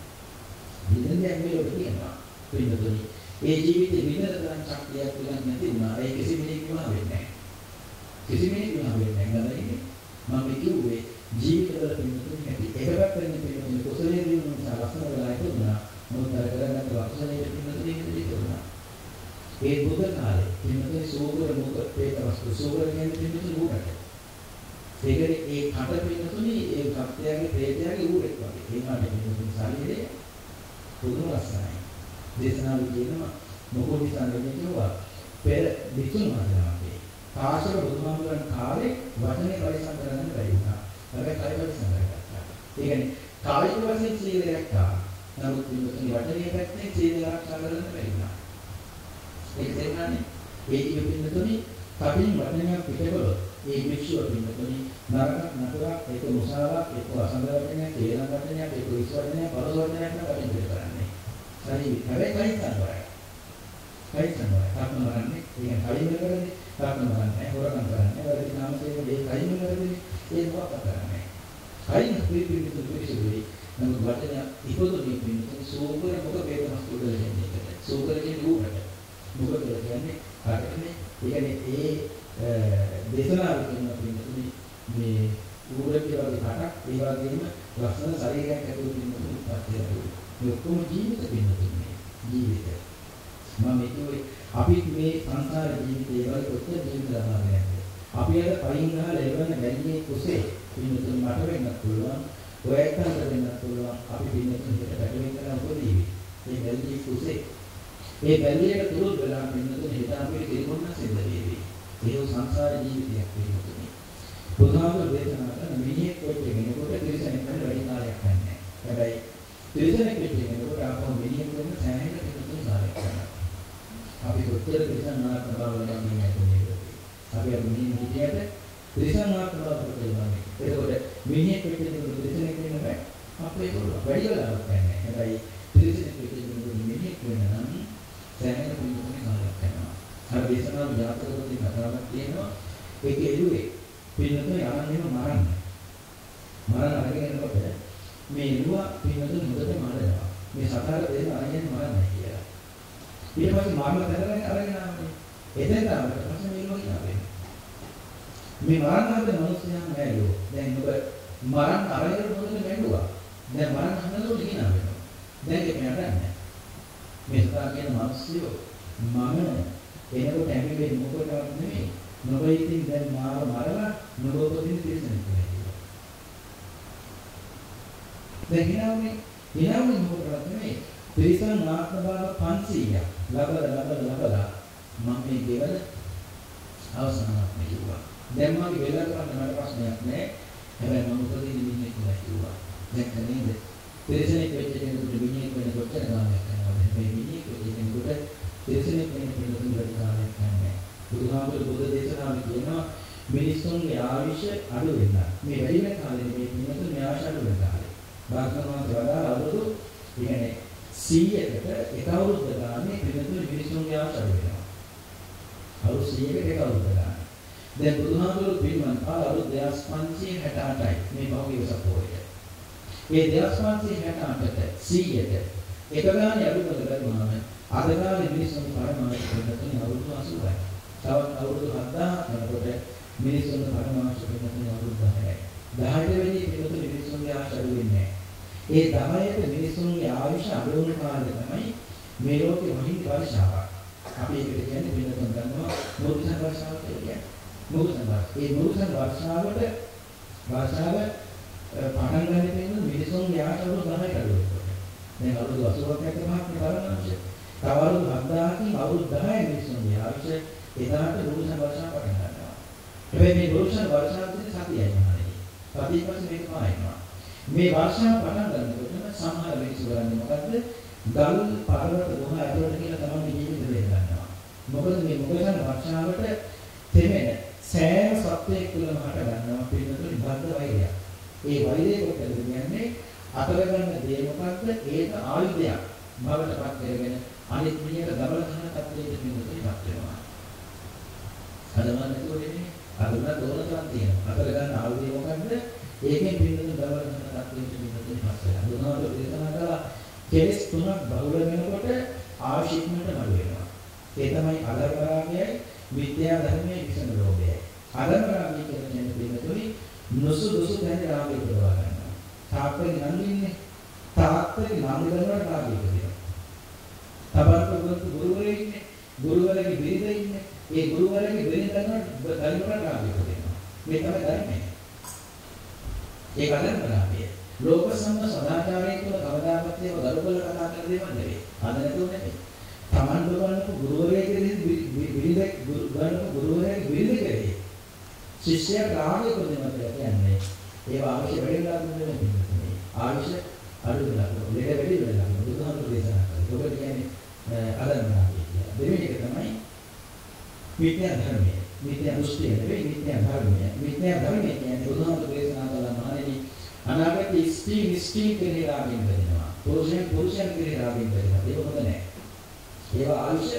විඳින්න මේ ලෝකේ තියෙනවා. පින්නතුනි. ඒ ජීවිතේ විඳින තරම් ශක්තියක් විලක් නැති වුණා. ඒ කිසි මිනිහෙක් වුණා වෙන්නේ නැහැ. කිසි මිනිහෙක් වුණා වෙන්නේ නැහැ. නේද? මම කිව්වේ ජීවිතවල පින්නතුනි නැති. එකවක් වෙන්නේ පින්නතුනි කුසලයේ දිනු නිසා ලක්ෂණ වෙලා ඉතුරුනා. මොකද අර කරගත්ත ලක්ෂණයේ පින්නතුනි ඉතුරුනා. ඒ බුද්ධ කාලේ පින්නතුනි සෝබර මුක පේත වස්තු සෝබර කියන්නේ පින්නතුනි උඩට. ඒකනේ ඒ කට පින්නතුනි ඒ සත්‍යයේ ප්‍රේතයාගේ ඌරෙක් වගේ. ඒ මාට පින්නතුනි ශරීරයේ පුදුම ලස්සනයි. දේශනාවේ කියනවා මොකෝ නිසා නෙමෙයි කිව්වා පෙර විසුණු මානවාගේ. කාශ්‍යප බුදුහාමුදුරන් කාලේ වචනේ පරිසම් කරන්න බැරි වුණා. හැබැයි කය පරිසම් කරගත්තා. ඒ කියන්නේ කායික වශයෙන් සීලය රැක්කා. නමුත් මේ වචනේ පැත්තෙන් සීලය ආරක්ෂා කරන්න බැරි වුණා. ඒක තේරුණානේ. ඒ කියපින්නතුනි කටින් වචනයක් පිටකොළොත් ඒ වික්ෂුව පින්නතුනි නරක නතරක් ඒක මුසාවක් ඒක අසංගතනයක් තේරන වචනයක් ඒක විශ්වචනයක් පරවචනයක් නම් කටින් පිට කරන්නේ. හරි හැබැයි කයින් කරනවා. කයින් කරනවා. තාත්ම කරන්නේ ඒක කයින් කරන්නේ තාත්ම කරන්නේ හොරකම් කරන්නේ වැඩි නාමයෙන් ඒ කයින් කරන්නේ ඒ මොකක් කරන්නේ. කයින් පිළිපිලිතු පිළිසුවේ නමුත් වචනය ඉපදුනේ පින්නතුනි සෝබර මොක වේදනස් උදලෙන්නේ. සෝබර කියන්නේ ඌකට. මොකද කියන්නේ කාටනේ? ඒ කියන්නේ ඒ දේශනාවේ කියන පින්නතුනි මේ ඌරගේ වගේ කටක් ඒ වගේම ලස්සන ශරීරයක් ඇතුළු පින්නතුනි පත්‍ය මේ ඔක්කොම ජීවිත පින්නතුනි ජීවිත මම කියුවේ අපි මේ සංසාර ජීවිතේ වල කොච්චර ජීවිත දානවද අපි අද පයින් ගහලා එවන වැල්ලේ කුසේ පින්නතුන් මට වෙන්නත් පුළුවන්. ඔයයන්ට වෙන්නත් පුළුවන්. අපි පින්නතුන් හිතට පැටවෙන්න කරන උපදීවි. මේ වැල්ලේ කුසේ ඒ වැල්ලේට තුරුත් වෙලා පින්නතුන් හිත අපිට කිරිමුන්න සිද්ධ වෙවි. ඒක සංසාර ජීවිතයක් පින්නතුනි. බුදුහාමුදුරු දේශනා කරන මිනිහෙක් වෙච්ච කෙනෙකුට තිරසනෙක් වෙන්න වැඩි කාලයක් නැහැ. හැබැයි තිරසනෙක් වෙච්ච කෙනෙකුට ආපහු මිනිහෙක් වෙන්න සෑහෙන පින්නතුන් කාලයක් යනවා. අපි කොච්චර තිරසන් නායක බව ගන්න නැහැ අපි අර මිනිහ හිටියට තිරසන් නායක බව කරගන්නවා. එතකොට මිනිහෙක් වෙච්ච කෙනෙකුට තිරසනෙක් වෙන්න බෑ. අපේ වැඩි වෙලාවක් නැහැ. හැබැයි තිරසනෙක් වෙච්ච කෙනෙකුට මිනිහෙක් වෙන්න නම් සෑහෙන පින්නතුන් කාලයක් යනවා. අර දේශනාව යාත්‍රාවකදී කතාවක් තියෙනවා. ඒක එළුවේ පින්නතුන් යන එහෙම මරන්න. මරණ අරගෙන යනකොට මේ එළුව පින්නතුන් මුදට මරනවා. මේ සතර දෙන්න අරගෙන මරන්නයි කියලා. ඊට පස්සේ මරණ තැනගෙන අරගෙන ආන්නේ. එතෙන් ආවට පස්සේ මේ එළුව කියනවා. මේ මරණ හද මිනිස්යන් නෑලෝ. දැන් ඔබ මරණ අරගෙන මුදට මැඩුවා. දැන් මරණ හදනකොට කියනවා වෙනවා. දැන් ඒක මෙයාට නැහැ. මේ සතා කියන මිනිස්සු මම එනකොට ඇවිල්ලා මොකටවත් නෙමෙයි නොබ ඉතින් දැන් මාව මරලා නොබ උපදින්න තිරසනෙක් වෙනවා. දැන් හිනාවනේ හිනාවනේ මොකටද නෙමෙයි. තිරසන් ආත්ම භාව 500ක් ලබලා ලබලා ලබලා මම මේ ගෙවල අවසානක් නෙවුවා. දැන් මගේ වෙලා කරන්න මට ප්‍රශ්නයක් නැහැ. හැබැයි මම උපදින්න ඉන්නේ කියලා කිව්වා. දැන් නේද? තිරසනෙක් වෙච්ච කෙනෙකුට මිනිහෙක් වෙන කොච්චර කාලයක් යනවද? මේ මිනිහෙක් වෙච්ච කෙනෙකුට තිරසනෙක් වෙන කෙනෙකුට වැඩි කාලයක් යන්නේ බුදුහාමුදුරු බුද්ධ දේශනාවේ කියනවා මිනිස්සුන්ගේ ආයුෂ අඩු වෙනවා. මේ වැඩි වෙන කාලේ මේ මිනිස්සුන් මේ ආයුෂ අඩු වෙන කාලේ. බාග්ගනවාද වඩා අවුරුදු කියන්නේ 100කට එක අවුරුද්ද ගානේ පිළිතුරු මිනිස්සුන්ගේ ආයුෂ අඩු වෙනවා. අවුරුදු 100කට එක අවුරුද්ද ගානේ. දැන් බුදුහාමුදුරු පින්වන් පාර අවුරුදු 2568යි මේ භෞතික සපෝරය. ඒ 2568ට 100ට එක ගානේ අඩු කරලා අද කාලේ මිනිස්සුන් පරමාර්ථ කරන අවුරුදු 80යි. තවත් අවුරුදු 7000 යනකොට මිනිස්සුන්ගේ පරමාංශ වෙනතුනේ අවුරුදු 10යි. 10ට වැඩි පිළිතුරු මිනිස්සුන්ගේ ආශ අඩු වෙන්නේ ඒ 10ට මිනිස්සුන්ගේ ආයුෂ අඩු වුණ කාලේ තමයි මේ ලෝකෙ වහින් වර්ෂාවක්. අපි ඒකට කියන්නේ පිළිතුරු ගන්නවා මුරුසන් වර්ෂාව කියලා කියන්නේ. මුරුසන් වර්ෂාව. ඒ මුරුසන් වර්ෂාවට වර්ෂාව පටන් ගන්න තියෙන මිනිස්සුන්ගේ ආශ අවුරුදු 10කට අඩු වෙනවා. දැන් අවුරුදු 80ක් යනකම් බලන්න තව අවුරුදු 7000කින් අවුරුදු 10 මිනිස්සුන්ගේ ආයුෂ එදාට රෝෂණ වර්ෂා පටන් ගන්නවා. හැබැයි මේ රෝෂණ වර්ෂාවදී සතියයි මහණෙනි. සතිය පස්සේ මේක පායනවා. මේ වර්ෂාව පටන් ගන්නකොටම සමහර මිනිස්සු කරන්නේ මොකද්ද? ගල් පර්වත ගුණ ඇතුළට කියලා තමයි ජීවිත දෙන්න ගන්නවා. මොකද මේ මොකද වර්ෂාවට තෙමෙන සෑම සත්‍යයක් තුළම හට ගන්නවා පිළිතුරු බද්ධ වෛරයක්. ඒ වෛරය කොටද කියන්නේ අතර ගන්න දේ මොකක්ද? ඒක ආයුධයක්. බවට පත් කරගෙන අනිත් මිනිහට දබල කරන තත්ත්වයකට පිළිතුරුපත් වෙනවා. අදම නැතුව වෙන්නේ. අදුන දෝනකම් තියෙනවා. අතර ගන්න ආයුධය මොකක්ද? ඒකෙන් පිළිතුරු දබල කරන තත්ත්වයකට පිළිතුරුපත් වෙනවා. අදුනාට දේශනා කළා කෙලස් තුනක් බහුල වෙනකොට ආශික්මට නඩු වෙනවා. ඒ තමයි අදර්මරාගයයි විද්‍යා ධර්මයේ විසම ලෝභයයි. අදර්මරාගය කියන්නේ පිළිතුරුයි නොසුදුසු තැන රාගය ප්‍රවා ගන්නවා. තාප්පේ නන්දින්නේ තාත්තගේ නම් කරනවට රාගය ඉපදිනවා. තබන්ත ගුරු ගුරුවරයෙක් ඉන්නේ. ගුරුවරගේ බිරිඳ ඉන්නේ. ඒ ගුරුවරගේ බිරිඳ කරනවට ධර්මකට රාගය ඉපදිනවා. මේ තමයි ධර්මය. ඒක අදර්මරාගය. ලෝක සම්ම සදාචාරයේ තුල කවදාකවත් ඒව ගරුකල කතා කරන දේවල් නෙවෙයි. අද නැතුව නෙවෙයි. Taman බලනකො ගුරුවරයෙක්ගේ බිරිඳ ගන්නකො ගුරුවරයාගේ බිරිඳ කරේ. ශිෂ්‍යයා රාගය උපදිනවා කියලා කියන්නේ ඒව අවශ්‍ය වැඩි වෙලා දුන්නේ ආවිෂ අඩු වෙලා ලෙඩ වැඩි වෙලා බුදුහාමුදුරු දේශනා කළා. ඔබට කියන්නේ අදන්නාගේ කියලා. දෙවෙනි එක තමයි විද්‍යා ධර්මය. විද්‍යා දෘෂ්ටිය නෙවෙයි විද්‍යා ධර්මය. විද්‍යා ධර්මය කියන්නේ බුදුහාමුදුරු දේශනා කළා මහණෙනි අනාගතයේ ස්ත්‍රී ස්ත්‍රී කෙරේ රාගයෙන් වෙනවා. පුරුෂයන් පුරුෂයන් කෙරේ රාගයෙන් වෙනවා. ඒක හොඳ නැහැ. ඒවා ආවිෂ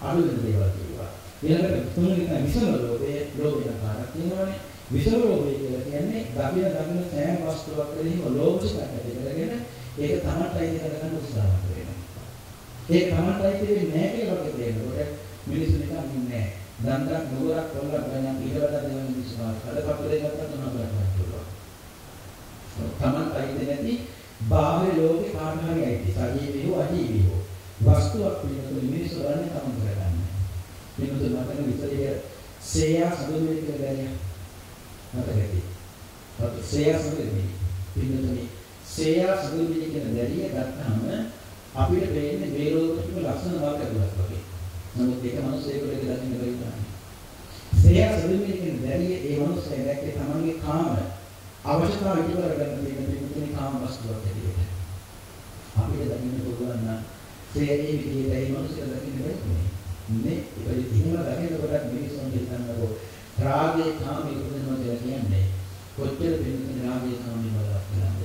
අඩු වෙන දේවල් කියනවා. ඊළඟට තුන්වෙනි තමයි විසම ලෝභයේ ලෝභය කාරක් තියෙනවානේ. විසම ලෝභය කියලා කියන්නේ දකින දකින සෑම වස්තුවක් කෙරෙහිම ලෝභ සිතක් ඇති කරගෙන ඒක තමන්ටයි කරගන්න උත්සාහ කරනවා. ඒක තමන්ටයි කියන්නේ නැහැ කියලා වගේ තේරෙනකොට මිනිස්සු නිකන් ඉන්නේ නැහැ. දන්දක් නුවරක් කොල්ලක් ගන්න ඊට වඩා දෙන මිනිස්සු කඩපත් දෙකක් ගන්න නබලක් පුළුවන්. තමන්ටයි නැති බාහිර ලෝකේ කාට හරි ඇති. සජීවී හෝ අජීවී හෝ වස්තුවක් පිළිබඳව මිනිස්සු ගන්න තමන් කරගන්න. මිනිස්සු මතක විතරේ සේයා සමුදේ කියලා දැනියා. මතකයි. අපේ සේයා සමුදේ පින්නතුනේ සේයා සමුදේ කියන දැරිය ගත්තාම අපිට පේන්නේ මේ රෝගික ලක්ෂණ වර්ගයක් වගේ. නමුත් ඒක මිනිස්සුයෙකුට දකින්න බැරි නෑ. සේයා සමුදේ කියන දැරිය ඒ මිනිස්සයා දැක්කේ තමන්ගේ කාම අවශ්‍යතාව ඉටු කරගන්න තියෙන පින්නතුනේ කාම වස්තුවක් ඇටියෙට. අපිට දකින්න පුළුවන් නම් සේයේ විදිහට ඒ මිනිස්සුන්ට දකින්න බැහැ. නේ? ඒක ඉතින්ම දකින්න කොට මිනිස්සුන් හිතන්නකෝ රාගයේ කාමයේ උපදිනවා කියලා කියන්නේ කොච්චර පිළිතුරු රාගයේ කාමයේ බලවත් කියලාද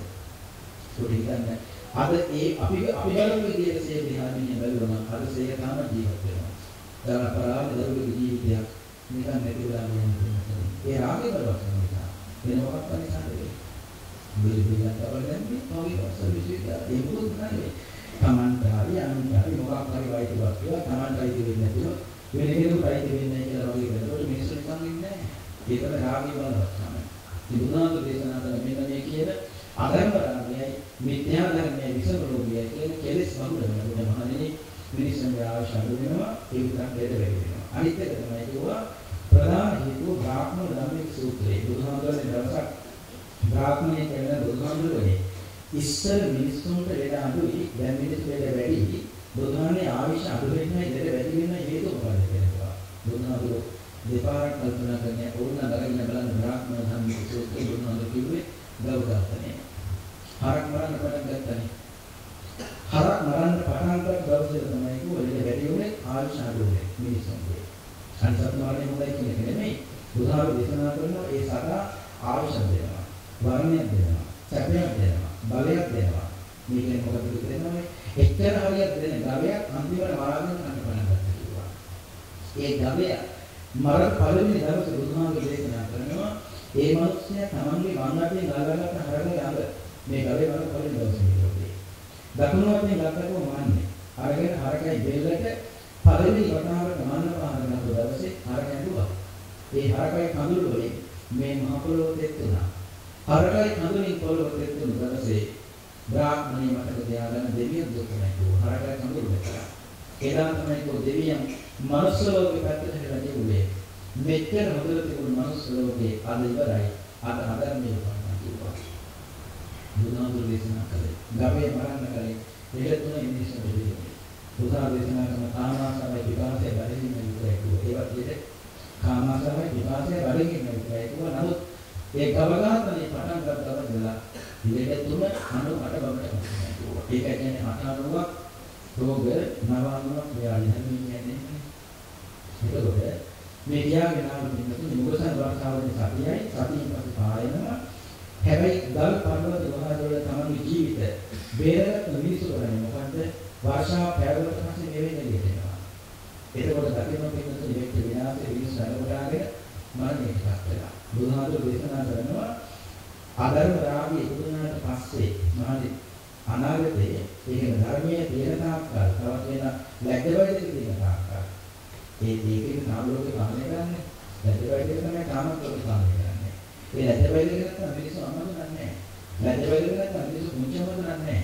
පොඩි හිතන්න. අද ඒ අපි අපි බලන විදිහට සේ විහාරණිය බැලුවම අද සේ කාම ජීවත් වෙනවා. දාන පරාද දරුවගේ ජීවිතයක් නිකන් නැති වෙලා යනවා ඒ රාගයේ බලවත් වෙනවා වෙන මොකක්ද නිසා නෙවෙයි බුදු පිළිගන්න අවලන්නේ කවි වස්තු විශ්ිතා ඒ මොකද නැහැ තමන්ට හරි අනුන්ට හරි මොකක් හරි වයිටවත් කියලා තමන්ට අයිති වෙන්නේ නැතිව වෙන කෙනෙකුට අයිති වෙන්නේ නැහැ කියලා වගේ කරනකොට මිනිස්සු නිකන් ඉන්නේ නැහැ. ඒක තමයි රාගී බලවත් තමයි. ඉතින් බුදුහාමුදුරු දේශනා කරන මෙන්න මේ කියන අධර්ම රාගයයි මිත්‍යා ධර්මයයි විසමරෝගයයි කියන කෙලෙස් වහුල වෙනකොට මහණෙනි මිනිස්සුන්ගේ ආශා අඩු වෙනවා ඒ විතරක් දෙද වැඩි වෙනවා. අනිත් එක තමයි ඒවා ප්‍රධාන හේතුව බ්‍රාහ්මණ ධම්මික සූත්‍රයේ බුදුහාමුදුරනේ දවසක් බ්‍රාහ්මණය කියන බුදුහාමුදුරනේ ඉස්සර මිනිස්සුන්ට ලෙඩ අඩුයි දැන් මිනිස්සු ලෙඩ වැඩි බුදුහාමේ ආවිෂ අඩු වෙන්නේ ලෙඩ වැඩි වෙන හේතු මොකක්ද කියලා. බුදුහාමුදුර දෙපාරක් කල්පනා කරන්නේ ඕන නගරින්න බලන්න බ්‍රාහ්මණ ධම්මික සූත්‍රය බුදුහාමුදුර කිව්වේ ගෞරවතනේ. හරක් මරන්න පටන් ගත්තනේ. හරක් මරන්න පටන් ගත්ත දවසේ තමයි කිව්වේ ලෙඩ වැඩි වුණේ ආවිෂ අඩු වුණේ මිනිස්සුන්ගේ. අනිත් සත්මානේ හොඳයි කියන එක නෙමෙයි. බුදුහාමුදුර දේශනා කරනවා ඒ සදා ආවිෂ දෙනවා. වර්ණයක් දෙනවා. සැපයක් දෙනවා. බලයක් දෙනවා. මේකෙන් මොකද කියන්නේ? එච්චර හරියක් දෙන ගවයක් අන්තිමට මරාගෙන කන්න පටන් ගත්තා කිව්වා. ඒ ගවය මර පළවෙනි දවසේ බුදුහාමුදුරේ දේශනා කරනවා ඒ මිනිස්සයා තමන්ගේ වංගටේ ගලගලට හරගෙන යන්න මේ ගවේ මර පළවෙනි දවසේ ඉන්නේ. දකුණු අතින් ගත්තකෝ මන්නේ. අරගෙන හරකයි බෙල්ලට පළවෙනි වතාවට මන්න පාරන දවසේ හරකයි දුවා. ඒ හරකයි කඳුළු වලින් මේ මහ පොළොව තෙත්තුණා. හරකයි කඳුලින් පොළොව තෙත්තුණු දවසේ බ්‍රාහ්මණය මතක තියාගන්න දෙවියන් දුකමයි කෝ හරකයි කඳුළු දෙකලා. එදා තමයි කෝ දෙවියන් මනුස්ස ලෝකෙ පැත්තට හැරලා උනේ. මෙච්චර හොඳට තිබුණු මනුස්ස ලෝකේ අද ඉවරයි. අද අධර්මයේ වුණා කිව්වා. බුදුහාමුදුරු දේශනා කළේ. ගමේ මරන්න කලින් දෙක තුන ඉන්දිෂ්ඨ දෙවියන්. බුදුහා දේශනා කරන කාමාසමයි විපාසය වැඩිමින් විතරයි කිව්වා. ඒවත් විදිහට කාමාසමයි විපාසය වැඩිමින් විතරයි කිව්වා. නමුත් ඒ ගවඝාතනේ පටන් ගන්නකොට වෙලා දෙක තුන 98 බවට කිව්වා. ඒක කියන්නේ 89ක් රෝග 99ක් ව්‍යාධි හැම කියන්නේ. ඒකවල මේ කියාගෙන ආව පින්නතුනි මුගසන් වර්ෂාවනේ සතියයි සතියෙන් පස්සේ පායනවා. හැබැයි ගල් පර්වත ගහවල තමයි ජීවිත බේරගත් මිනිස්සු කරන්නේ මොකද්ද? වර්ෂාව පැවරුණට පස්සේ නෙවෙයි දෙනවා. එතකොට දකින්න පින්නතුනි මේක විනාශේ මිනිස්සු අරමුණාගෙන මරණයටපත් වෙලා. බුදුහාමුදුරු දේශනා කරනවා අධර්ම රාගය ඉදුණාට පස්සේ මහදි අනාගතයේ ඒකේ ධර්මයේ තියෙන තාක්කල් තවත් වෙන ලැජ්ජවයිද තියෙන තාක්කල්. ඒ ඒකේ නාම ලෝකේ පාලනය කරන්නේ ලැජ්ජවයිද තමයි කාම ලෝකේ පාලනය කරන්නේ ඒ ලැජ්ජවයිද නැත්නම් මිනිස්සු අමතක නැහැ. ලැජ්ජවයිද නැත්නම් මිනිස්සු මුචමද නැහැ.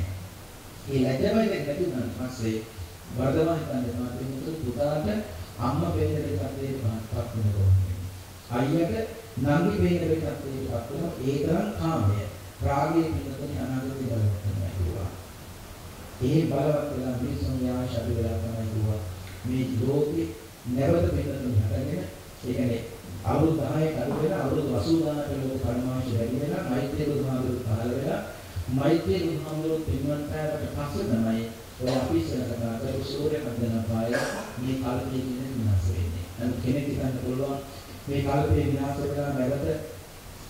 ඒ ලැජ්ජවයිද නැති වුණාට පස්සේ වර්ධමාන හිතන්නේ තමයි මිනිස්සු පුතාට අම්මා වෙන්න දෙයක් පත් වෙනවා අයියට නංගි වේන වෙනත් ඒකත් වෙන ඒ තරම් කාමය රාගයේ පිටතේ අනාගතේ බලවත් වෙනවා කියුවා. ඒ බලවත් වෙලා මිනිස්සුන්ගේ ආශාව වෙලා තමයි කියුවා. මේ ලෝකේ නැවත පිටතේ හටගෙන ඒ කියන්නේ අවුරුදු 10ක අඩු වෙලා අවුරුදු 80 ගණනක ලෝක පරිමාංශ වැඩි වෙලා මෛත්‍රී බුදුහාමුදුරු පහළ වෙලා මෛත්‍රී බුදුහාමුදුරු පින්වන්තයාට පස්සේ තමයි ඔය අපි ඉස්සර කතා කරපු සූර්ය කන්දන පාය මේ කල්පයේ කියන විනාශ වෙන්නේ. නමුත් කෙනෙක් හිතන්න පුළුවන් මේ කල්පේ විනාශ වෙලා නැවත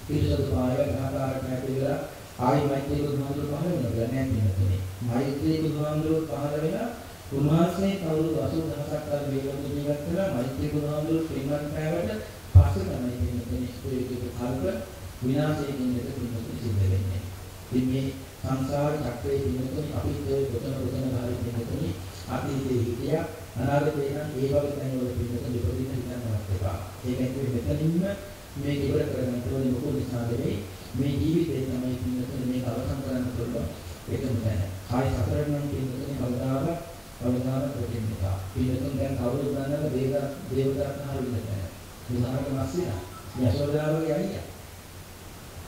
පිරිසුදු පායක ආකාරයක් නැති වෙලා ආයි මෛත්‍රී බුදුහාමුදුරු පහළ වෙනවා නෑ කියන්නේ. මෛත්‍රී බුදුහාමුදුරු පහළ වෙලා උන්වහන්සේ කවුරු 80000ක් කල් වේලොත් ජීවත් කළා මෛත්‍රී බුදුහාමුදුරු පින්වත් පෑවට පස්සේ තමයි කියන්නේ මේක කල්ප විනාශයෙන් ඉන්නක පින්වත් සිද්ධ වෙන්නේ. ඉතින් මේ සංසාර චක්‍රයේ පින්වතුනි අපි ඒ කොතන කොතන හරි පින්වතුනි අතීතයේ හිටියා අනාගතේ නම් ඒ වගේ තැන්වල පින්වතුනි ඉපදින්න හිතන්නවත් එපා. ඒකෙන් මෙතනින්ම මේ ඉවර කරගන්න ඕනේ මොකද නිසාදේ මේ ජීවිතේ තමයි පින්නතුනේ මේක අවසන් කරන්න පුළුවන් ඒකම තමයි. ආයි සතරෙන් නම් පින්නතුනේ කවදාව කවදාව ප්‍රතිමිතා. පින්නතුන් දැන් කවුරුද දන්නවද දේව දේවදාත්නාරු විදිහට. බුදුහාමගේ මස්සිනා. යශෝදාවගේ අයියා.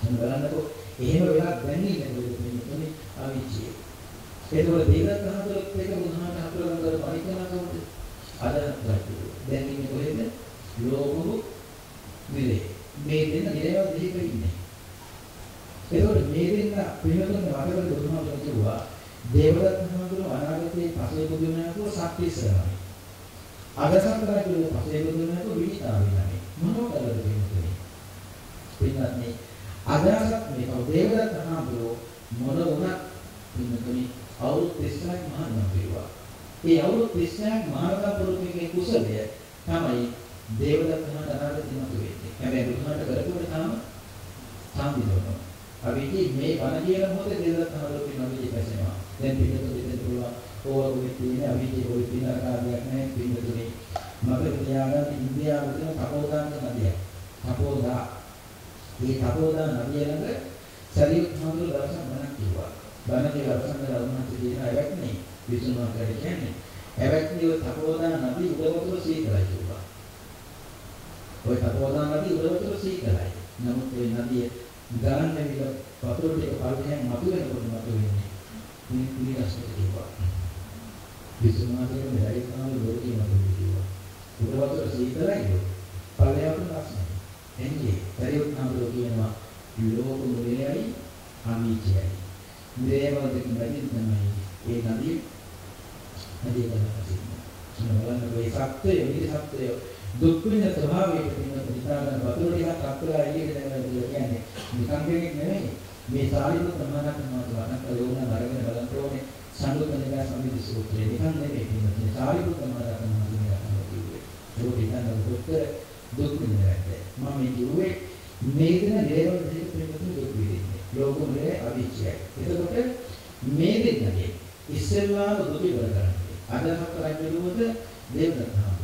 මම බලන්නකෝ එහෙම වෙලා දැන් ඉන්නේ මොකද අවිචිය. ඒකවල දේවදත්ත හතරක් එක බුදුහාමට හතරක් ගන්න පරිකරණ කවුද? අද දැන් ඉන්නේ කොහෙද? ලෝකු නිරේ. මේ දෙන්න නිරේව දෙහික ඉන්නේ. ඒකවල මේ දෙන්න පිළිවෙලින් වඩවල බුදුහාමට කිව්වා දේවදත්ත හඳුන අනාගතයේ පසේ බුදුනාකෝ සත්‍යස්සරමයි. අගසත් රජුගේ පසේ බුදුනාකෝ විනිතාවිනයි. මොනවද වෙන්නේ? පින්වත්නි අදහසක් මේක දේවදත්ත හඳුනෝ මොන වුණත් පින්වත්නි අවුරුදු 30ක් මහානම් වේවා. ඒ අවුරුදු 30ක් මහානා පුරුෂයේ කුසලය තමයි දේවදත්ත හඳ අනාගතේ මතුවෙන්නේ. හැබැයි බුදුහාමට කරපුවට තාම සම්පූර්ණ. අපි මේ වණ කියන මොහොතේ දේවදත්ත හඳ පින්නන්නේ පැසෙනවා. දැන් පිටත දෙන්න පුළුවන්. ඕවා කොහෙද තියෙන්නේ අවිජේ කොහෙද තියෙන ආකාරයක් නැහැ. පිටතුනේ මම තියාගන්න ඉන්දියාවේ තියෙන තපෝදාන නදිය තපෝදා මේ තපෝදා නදිය ළඟ සරියුත් හඳුර දර්ශන බණක් කිව්වා බණේ දර්ශන රවුණත් තියෙන අයක් නේ විසුණුවා කර කියන්නේ. එවක් නිව තපෝදා නදී උදවතුර සීතලයි කිව්වා ওই තපෝදා නදී උදවතුර සීතලයි නමුත් ඒ නදිය ගලන්න විල වතුර ටික පල්ලෙන් මතුවෙනකොට මතුවෙන්නේ මේ පිළිගස්සට කිව්වා. විසුණුමාගේ මෙලයි කාලේ ලෝකේ මතුවේ කිව්වා. උඩවතර සීතලයි පල්ලයට රස්නේ. එන්නේ පරිවර්තන නම්බර කියනවා ලෝක මුලයයි අනිත්‍යයි. දේවල් දෙක බැඳින් තමයි ඒ නදී නදී ගලනවා තියෙන්නේ. බලන්න මේ සත්‍යය මේ සත්‍යය දුක් විඳ ස්වභාවයට තියෙන පිටාගෙන වතුර ටිකක් අත්දලා එළියට දැම්මම කියන්නේ. නිකන් කෙනෙක් නෙමෙයි. මේ සාරිපුත් ප්‍රමාණක් මාතවණක් යෝගන අරගෙන බලන්න ඕනේ. සංගතනක සම්මිති සූත්‍රය නිකන් නෙමෙයි. කියන්නේ සාරිපුත් ප්‍රමාණක් මාතවණක් කිව්වේ ඒක ඉතින් කොච්චර දුක් විඳිනවද මම මේ කිව්වේ මේ දින දේවල් දෙක පිළිබඳව දුක් විඳින්නේ. ලෝකෝලේ අවිච්‍යයි එතකොට මේ දෙන්නගේ ඉස්සෙල්ලාම දුක ඉවර කරන්නේ. අදහත් රජුවද දේවදත්ත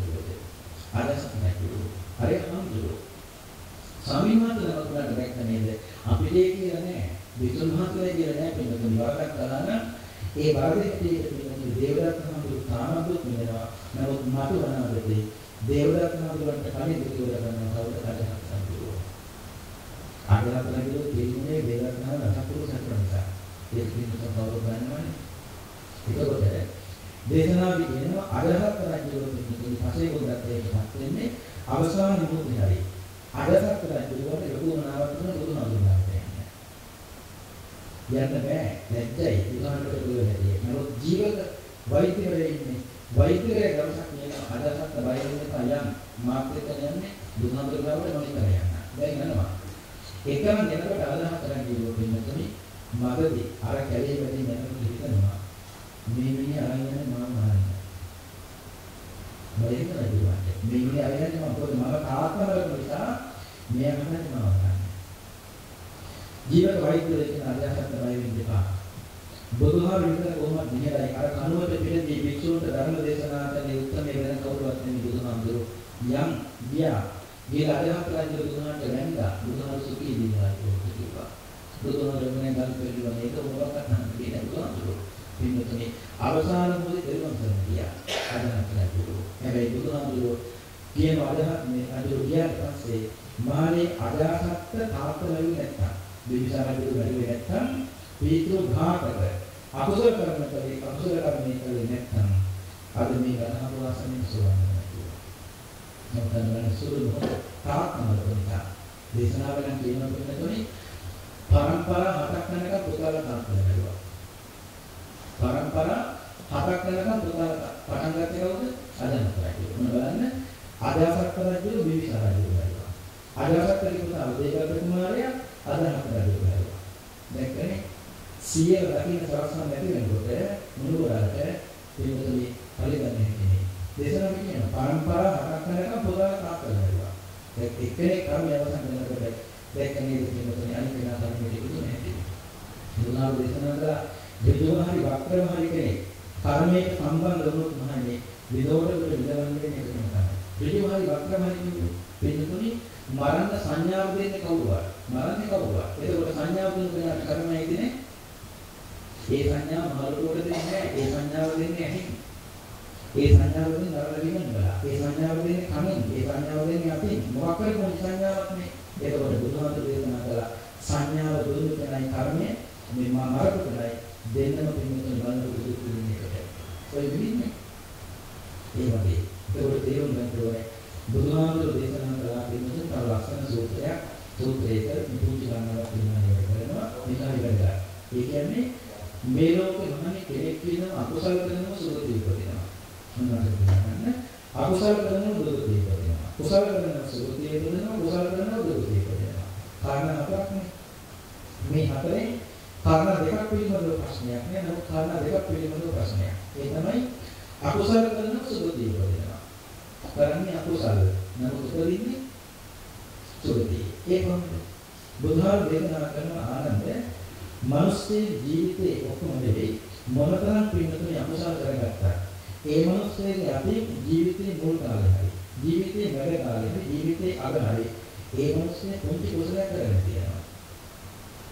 අකුසල කර්ම කලේ අකුසල කර්මයේ කලේ නැත්නම් අද මේ ගණහව වාසනෙන් සෝවන්නේ නැතුව. මොකදන සුළු තාත්මල කොනිකා දේශනාවෙන් කියන කෙනෙකුනේ පරම්පරා හතක් වෙනකම් පුතාලා තාත්තලා බැලුවා පරම්පරා හතක් වෙනකම් පුතාලා පටන් ගත්තේ කවුද? අදනත රජු මොන බලන්න? අදාසක් රජු බිම්බිසාර රජු බැලුවා අදාසක් රජු පුතා දේවදත්ත කුමාරයා අදහස් කරලා දැක්කනේ සියය දකින්න සලස්වන්න නැති වෙනකොට මුළුවරට පිළිතුරු පරිගන්නේ කියන්නේ දේශනා කියන පරම්පරා හතක් කරනකම් පොදා තාක්කල ලැබුවා දැන් එක්කෙනෙක් කර්මය අවසන් කරනකොට දැක්කනේ පිළිතුරු අනිත් කෙනා තමයි පිළිතුරු නැති දුනා දේශනා කළා දෙවියෝ හරි වක්‍රම හරි කෙනෙක් කර්මයට සම්බන්ධ වුණොත් මහන්නේ විදෝඩ වල විදවන්නේ නේද තමයි දෙවියෝ හරි වක්‍රම හරි කියන්නේ පිළිතුරු මරණ සංඥාව දෙන්නේ කවුරුවත් මරන්නේ කවුරුවත්. එතකොට සංඥාව දුන්න කෙනාට කර්මය ඉදිනේ. ඒ සංඥාව මරණයට දෙන්නේ නැහැ. ඒ සංඥාව දෙන්නේ ඇහි. ඒ සංඥාව වලින් නරල විමන් බලා. ඒ සංඥාව දෙන්නේ කමින්, ඒ සංඥාව දෙන්නේ අපින්. මොකක් කරේ මොන සංඥාවක් නේ. එතකොට බුදුහාමුදුරු දේශනා කළා සංඥාව දුරු කරනයි කර්මය මේ මා මරපු කරනයි දෙන්නම පින්තුන් බලන බුදු පිළිමේ එකට. ඔය විදිහනේ. ඒ වගේ. ඒකට තේරුම් ගන්න ඕනේ. බුදුහාමුදුරු දේශනා කළා පින්තුන් තව ලස්සන සූත්‍රයක් සූත්‍රයක පුංචි ගන්නවක් තියෙනවා කරනවා. මේකයි වැඩලා. ඒ කියන්නේ මේ ලෝකෙ මොනනේ කෙනෙක් වෙනව අකුසල කරනව සුගතිය උපදිනවා. මොනවද කියන්නේ? අකුසල කරනව දුගතිය උපදිනවා. කුසල කරනව සුගතිය උපදිනවා. කුසල කරනව දුගතිය උපදිනවා. කාරණා හතරක්නේ. මේ හතරේ කාරණා දෙකක් පිළිබඳව ප්‍රශ්නයක් නෑ. නමුත් කාරණා දෙකක් පිළිබඳව ප්‍රශ්නයක්. ඒ තමයි අකුසල කරනව සුගතිය උපදිනවා. කරන්නේ අකුසල. නමුත් උපදින්නේ සුගතිය. ඒ කොහොමද? බුදුහාම දේශනා කරන ආනන්ද මිනිස්සේ ජීවිතේ ඔක්කොම දෙවි මොනතරම් පින්නතුනේ අකුසල කරගත්තා. ඒ මිනිස්සෙගේ අපි ජීවිතේ මුල් කාලේ හරි ජීවිතේ මැද කාලේ හරි ජීවිතේ අග හරි ඒ මිනිස්සේ පුංචි කුසලයක් කරගෙන තියෙනවා.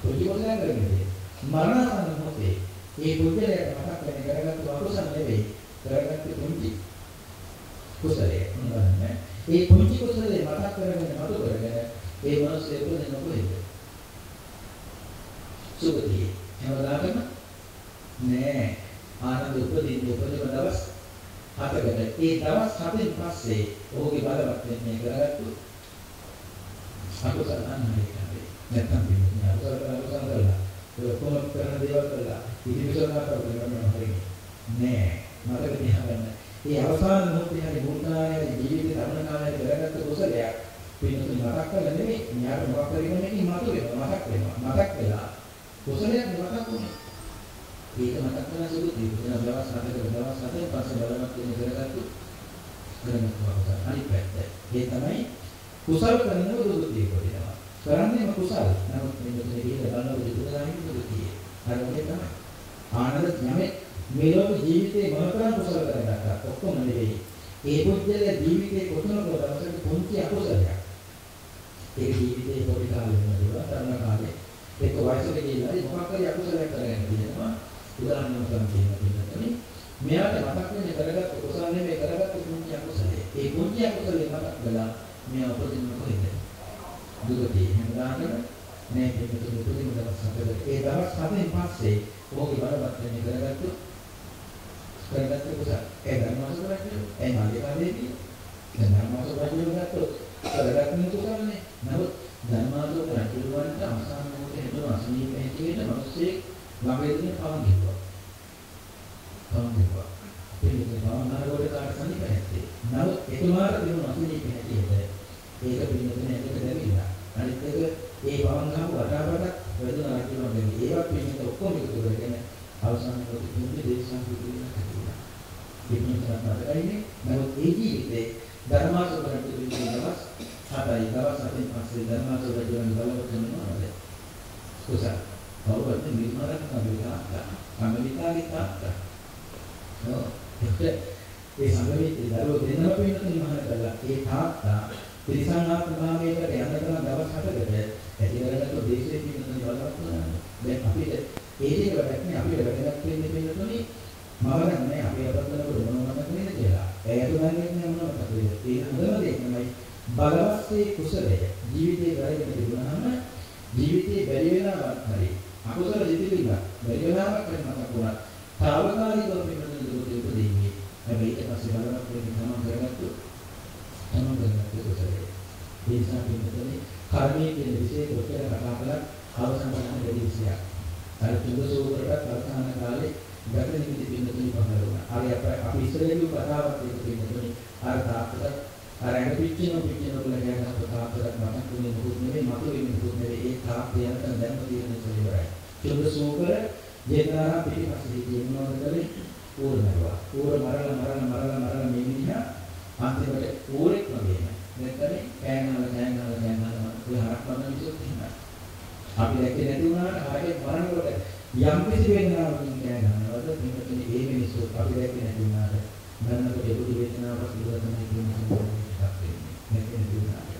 පුංචි කුසලයක් කරගෙන තියෙනවා. මරණසන්න මොහොතේ ඒ පුද්ගලයාට මතක් වෙන කරගත්තු අකුසල නෙවෙයි කරගත්තු පුංචි කුසලයේ මොනවද? ඒ පුංචි කුසලයේ මතක් කරගෙන මතු කරගෙන ඒ මිනිස්සේ උපදින කොහෙද? සුගතියේ. හැමදාම නෑ ආනන්ද උපදින්න උපදින දවස් හතකට. ඒ දවස් හතෙන් පස්සේ ඔහුගේ බලවත් වෙන්නේ කරගත්තු අකුසල අන්නයි කියන්නේ. නැත්තම් පිළිගන්නේ අකුසල කරලා අකුසල කරලා. ඒ ඔක්කොම කරන දේවල් කරලා ඉතිවිසනාට කරගන්න හරියි. නෑ මතක තියාගන්න. ඒ අවසාන මොහොතේ හරි මුල්කාලයේ ජීවිතේ ධර්ම කාලයේ කරගත්තු කුසලයක් පින්නතුනි මතක් කරලා නෙමෙයි. න්යාය මොකක් කරගෙන ඉන්නේ මතු වෙනවා. මතක් වෙනවා. මතක් වෙලා කුසලයක් මතක් වුණේ. ඒක මතක් කරලා සුදුයි. වෙන දවස් හතක දවස් හතේ පස්සේ බලවත් වෙන කරගත්තු කරනවා. අනිත් පැත්ත. ඒ තමයි කුසල කරනව දුරුතිය කොටිනවා. කරන්නේම කුසල. නමුත් මේ දෙකේ බලන විදිහට දුරුතිය. හරි ඔය තමයි. ආනන්ද යමෙක් මේ ලෝක ජීවිතේ මොනතරම් කුසල කරගත්තා ඔක්කොම නෙවෙයි. ඒ පුද්ගලයා ජීවිතේ කොතනක දවසක පුංචි අකුසලයක්. ඒ ජීවිතේ පොඩි කාලේ වුණා තරණ කාලේ ඒක වයසට ගිහිල්ලා මොකක් හරි අකුසලයක් කරගෙන තියෙනවා. උදාහරණයක් ගන්න තියෙනවා. මෙයාට මතක් වෙන්නේ කරගත්ත කුසල නෙමෙයි කරගත්ත පුණ්‍ය අකුසලයේ. ඒ පුණ්‍ය අකුසලේ මතක් වෙලා මෙයා උපදින්න කොහෙද? දුකදී. හැමදාම මේ පිටු උපදින දවස් හතරේ. ඒ දවස් හතරෙන් පස්සේ ඕකේ බලවත් වෙන්නේ කරගත්ත කරගත්ත කුසල. ඒ ධර්මවාස කරන්නේ. ඒ මාගේ කාලේදී දැන් ධර්මවාස කරන්නේ ගත්තොත් යම් කිසි වේදනාවකින් කෑ ගන්නවද මේකනේ ඒ මිනිස්සු අපි දැක්කේ නැති වුණාට මරනකොට ඒකු වේදනාවක් ඉවර තමයි කියන්නේ එකක් වෙන්නේ නැති වුණාට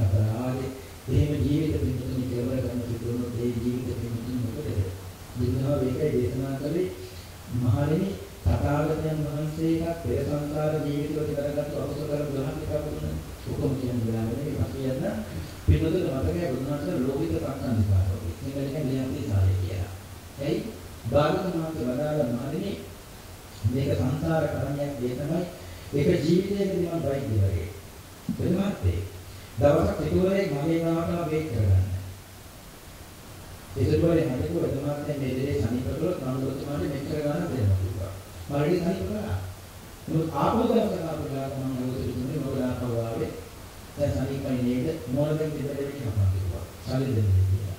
අපරාධේ එහෙම ජීවිත පිටුනේ කෙලවර ගන්න සිදුවන ඒ ජීවිත පිටුනේ මොකද බුදුහාම ඒකයි දේශනා කළේ මහණෙනි තථාගතයන් වහන්සේලා පෙර සංසාර ජීවිතවල කරගත්තු අකුසල කර්ම ගණන් ටිකක් වුණා. ඔක්කොම කියන වෙලාවෙ මේ පස්සියන්න පින්නතුල මතකයි බුදුන්වහන්සේ ලෝකිත පක්ෂන් විපාකෝ. මේකට කියන්නේ සාරේ කියලා. එයි බාලකමාන්ත වදාළ මාදිනේ මේක සංසාර කරණයක් ඒ තමයි ඒක ජීවිතයකදී මම වයින්ද වගේ. වෙනමත් දවසක් පිටුවරේ මගේ නාමකම වේක් කරගන්න. ඒකවල හැදෙක වෙනමත් මේ දෙලේ සනීප කරොත් මම ඔතනට මෙච්චර ගන්න දෙනවා කිව්වා. මරණය සනීප කරා. නමුත් ආපහු දවසක් ආපහු ගාලා මම ඔතන මොකද ආපහු ආවේ. දැන් සනීපයි නේද? මොනවද දෙදෙලේ කියනවා කිව්වා. සල්ලි දෙන්නේ කියලා.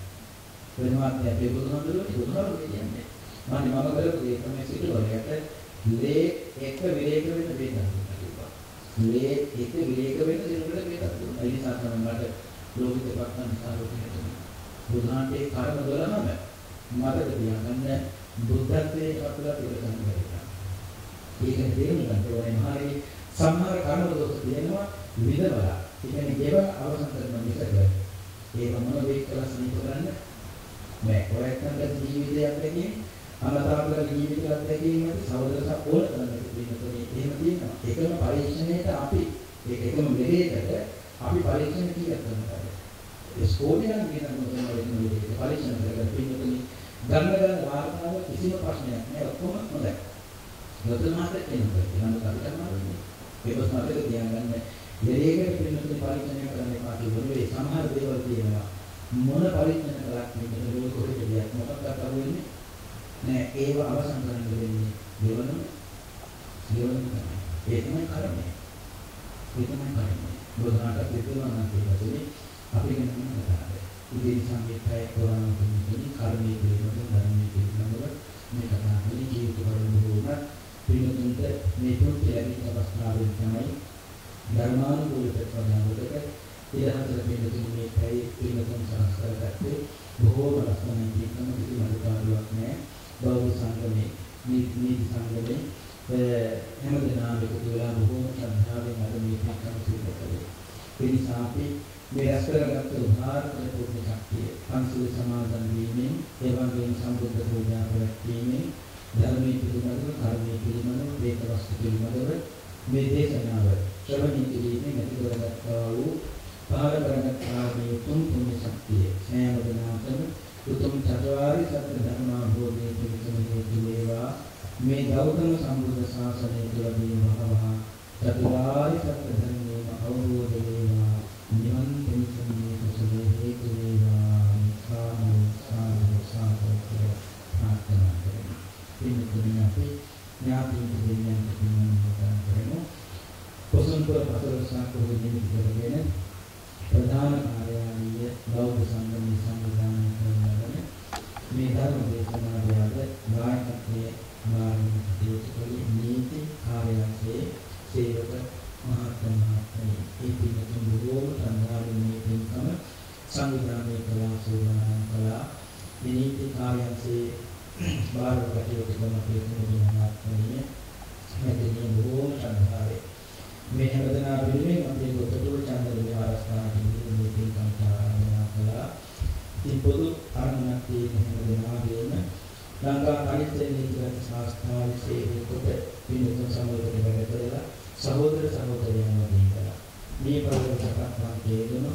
වෙනමත් අපේ බුදුහාමුදුරුවෝ බුදුහාමුදුරුවෝ කියන්නේ. මම මම කරපු ඒ තමයි සිටුවරයට ලේ එක විරේක වෙන දෙයක් දුන්නා. ලේ එක විරේක වෙන දිනවල මේක දුන්නා. ඒ නිසා තමයි මට ලෝකිත පක්ෂන් සාරෝපණය බුදුහාමේ කර්ම 12ම මතක තියාගන්න බුද්ධත්වයේ පතුලා පිළිගන්න බැහැ. ඒක තේරුම් ගන්න ඕනේ මහරි සම්මාර කර්ම දොස් තියෙනවා විදවලා. ඒ කියන්නේ ඒව අවසන් කරන මිසක ඒක මොන වෙයික් කළා සනීප කරන්න බෑ. ඔයත් නම් ජීවිතයක් දෙන්නේ අමතාවකල ජීවිතයක් දැකීමට සහෝදරසක් ඕන කරන එක තියෙනවා. එහෙම තියෙනවා. ඒකම පරීක්ෂණයට අපි ඒක එකම මෙලේකට අපි පරීක්ෂණ කීයක් කරනවා. ඒ ස්කෝඩියන් කියන මොකද වලින් පරීක්ෂණ කරලා පින්නතුනි ගන්න ගන්න වාර්තාව කිසිම ප්‍රශ්නයක් නෑ ඔක්කොම හොඳයි. නොතන මාත්‍ර කියනවා. ඊළඟ කල්පනා කරන්නේ. ඒක මතක තියාගන්න. මෙලේකට පින්නතුනි පරීක්ෂණය කරන්න එපා කියනොත් සමහර දේවල් තියෙනවා. මොන පරීක්ෂණ කළත් මේක ලෝක කොහෙද ගියත් මොකක්ද කරුවෙන්නේ නෑ ඒව අවසන් කරන්න වෙන්නේ දෙවනම දෙවනම තමයි. ඒ තමයි කර්මය. ඒ තමයි කර්මය. බුදුහාට පිළිතුරක් තියෙන්නේ අපි ගැන කතාවේ ඉතින් සංගීතය පුරාණ කෙනෙකුගේ කර්මයේ පිළිබඳව ධර්මයේ පිළිබඳව මේ කතා කරන්නේ ජීවිත වලින් පිළිතුරට මේ තුන් ලැබෙන අවස්ථාවෙන් තමයි ධර්මානුකූල ප්‍රතිපදාවකට ඉරහතර පිළිතුරු මේ පැය පිළිතුරු සංස්කාර කරගත්තේ බොහෝම ලස්සනයි කියනම කිසි අඩුපාඩුවක් නැහැ බෞද්ධ සංගමේ නීති සංගමේ හැමදෙනාම එකතු වෙලා බොහෝම ශ්‍රද්ධාවෙන් අද මේ පිටකම සිදු කළේ. ඒ නිසා අපි මේ රැස් කරගත්ත උදාාරක පුරුණ ශක්තිය පන්සල් සමාදන් වීමෙන් ඒ වගේම සම්බුද්ධ පූජා පැවැත්වීමෙන් ධර්මයේ පිළිබඳව කර්මයේ පිළිබඳව වේද වස්තු පිළිබඳව මේ දේශනාව ශ්‍රවණය කිරීමෙන් ඇති කරගත්තා වූ පහළ කරගත්තා වූ තුන් පුණ්‍ය ශක්තිය සෑම දිනකටම උතුම් චතුරාර්ය සත්‍ය ධර්ම අවබෝධයේ පිණිසම හේතු වේවා මේ ගෞතම සම්බුද්ධ ශාසනය තුළදී වහවහ චතුරාර්ය සත්‍ය ධර්මයේ අවබෝධ වේවා නිවන් පිණිසම මේ කුසලයේ හේතු වේවා සාමු සාමු සාමු කියලා ප්‍රාර්ථනා කරමු. පින්තුනි අපි ඥාති දෙවියන් පින්නම් කරමු. පොසොන්පුර පසළොස්වක පොහොය නිමිති ප්‍රධාන කාර්යාලීය බෞද්ධ සංගමයේ සංවිධානය කරන මේ ධර්ම දේශනාවද නායකත්වයේ මාර්ග දේශකලි නීති කාර්යාලයේ සේවක මහත්ම මහත්මයි ඒ පිළිතුරු බොහෝම සංඝාලයේ පින්කම සංවිධානය කළා සෝමනාන් කළා නීති කාර්යාලයේ බාහිර කටයුතු කරන පිළිතුරු මහත්මයි මෙතන බොහෝම සංඝාලයේ මේ හැමදෙනා පිළිමේ අපේ ගොතටුව චන්ද විහාරස්ථානයේ මේ පින්කම් ආරම්භ කළා. ඉතින් පොදු අරමුණක් තියෙන හැමදෙනාගේම ලංකා කණිත්‍ය නීතිගත සංස්ථාවේ සේවකකොට පින්කම් සමග වැඩ කරලා සහෝදර සහෝදරයන් වගේ කළා. මේ ප්‍රවෘත්තිකම් තේරුම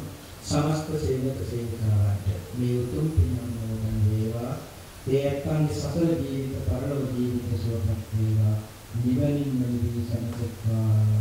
සමස්ත සේවක සේවිකාවන්ට මේ උතුම් පින්නම් නෝදන් වේවා. ඒ ඇත්තන්ගේ සසල ජීවිත පරලොව ජීවිත සුවපත් වේවා. නිවනින් නිවි සනසත්වා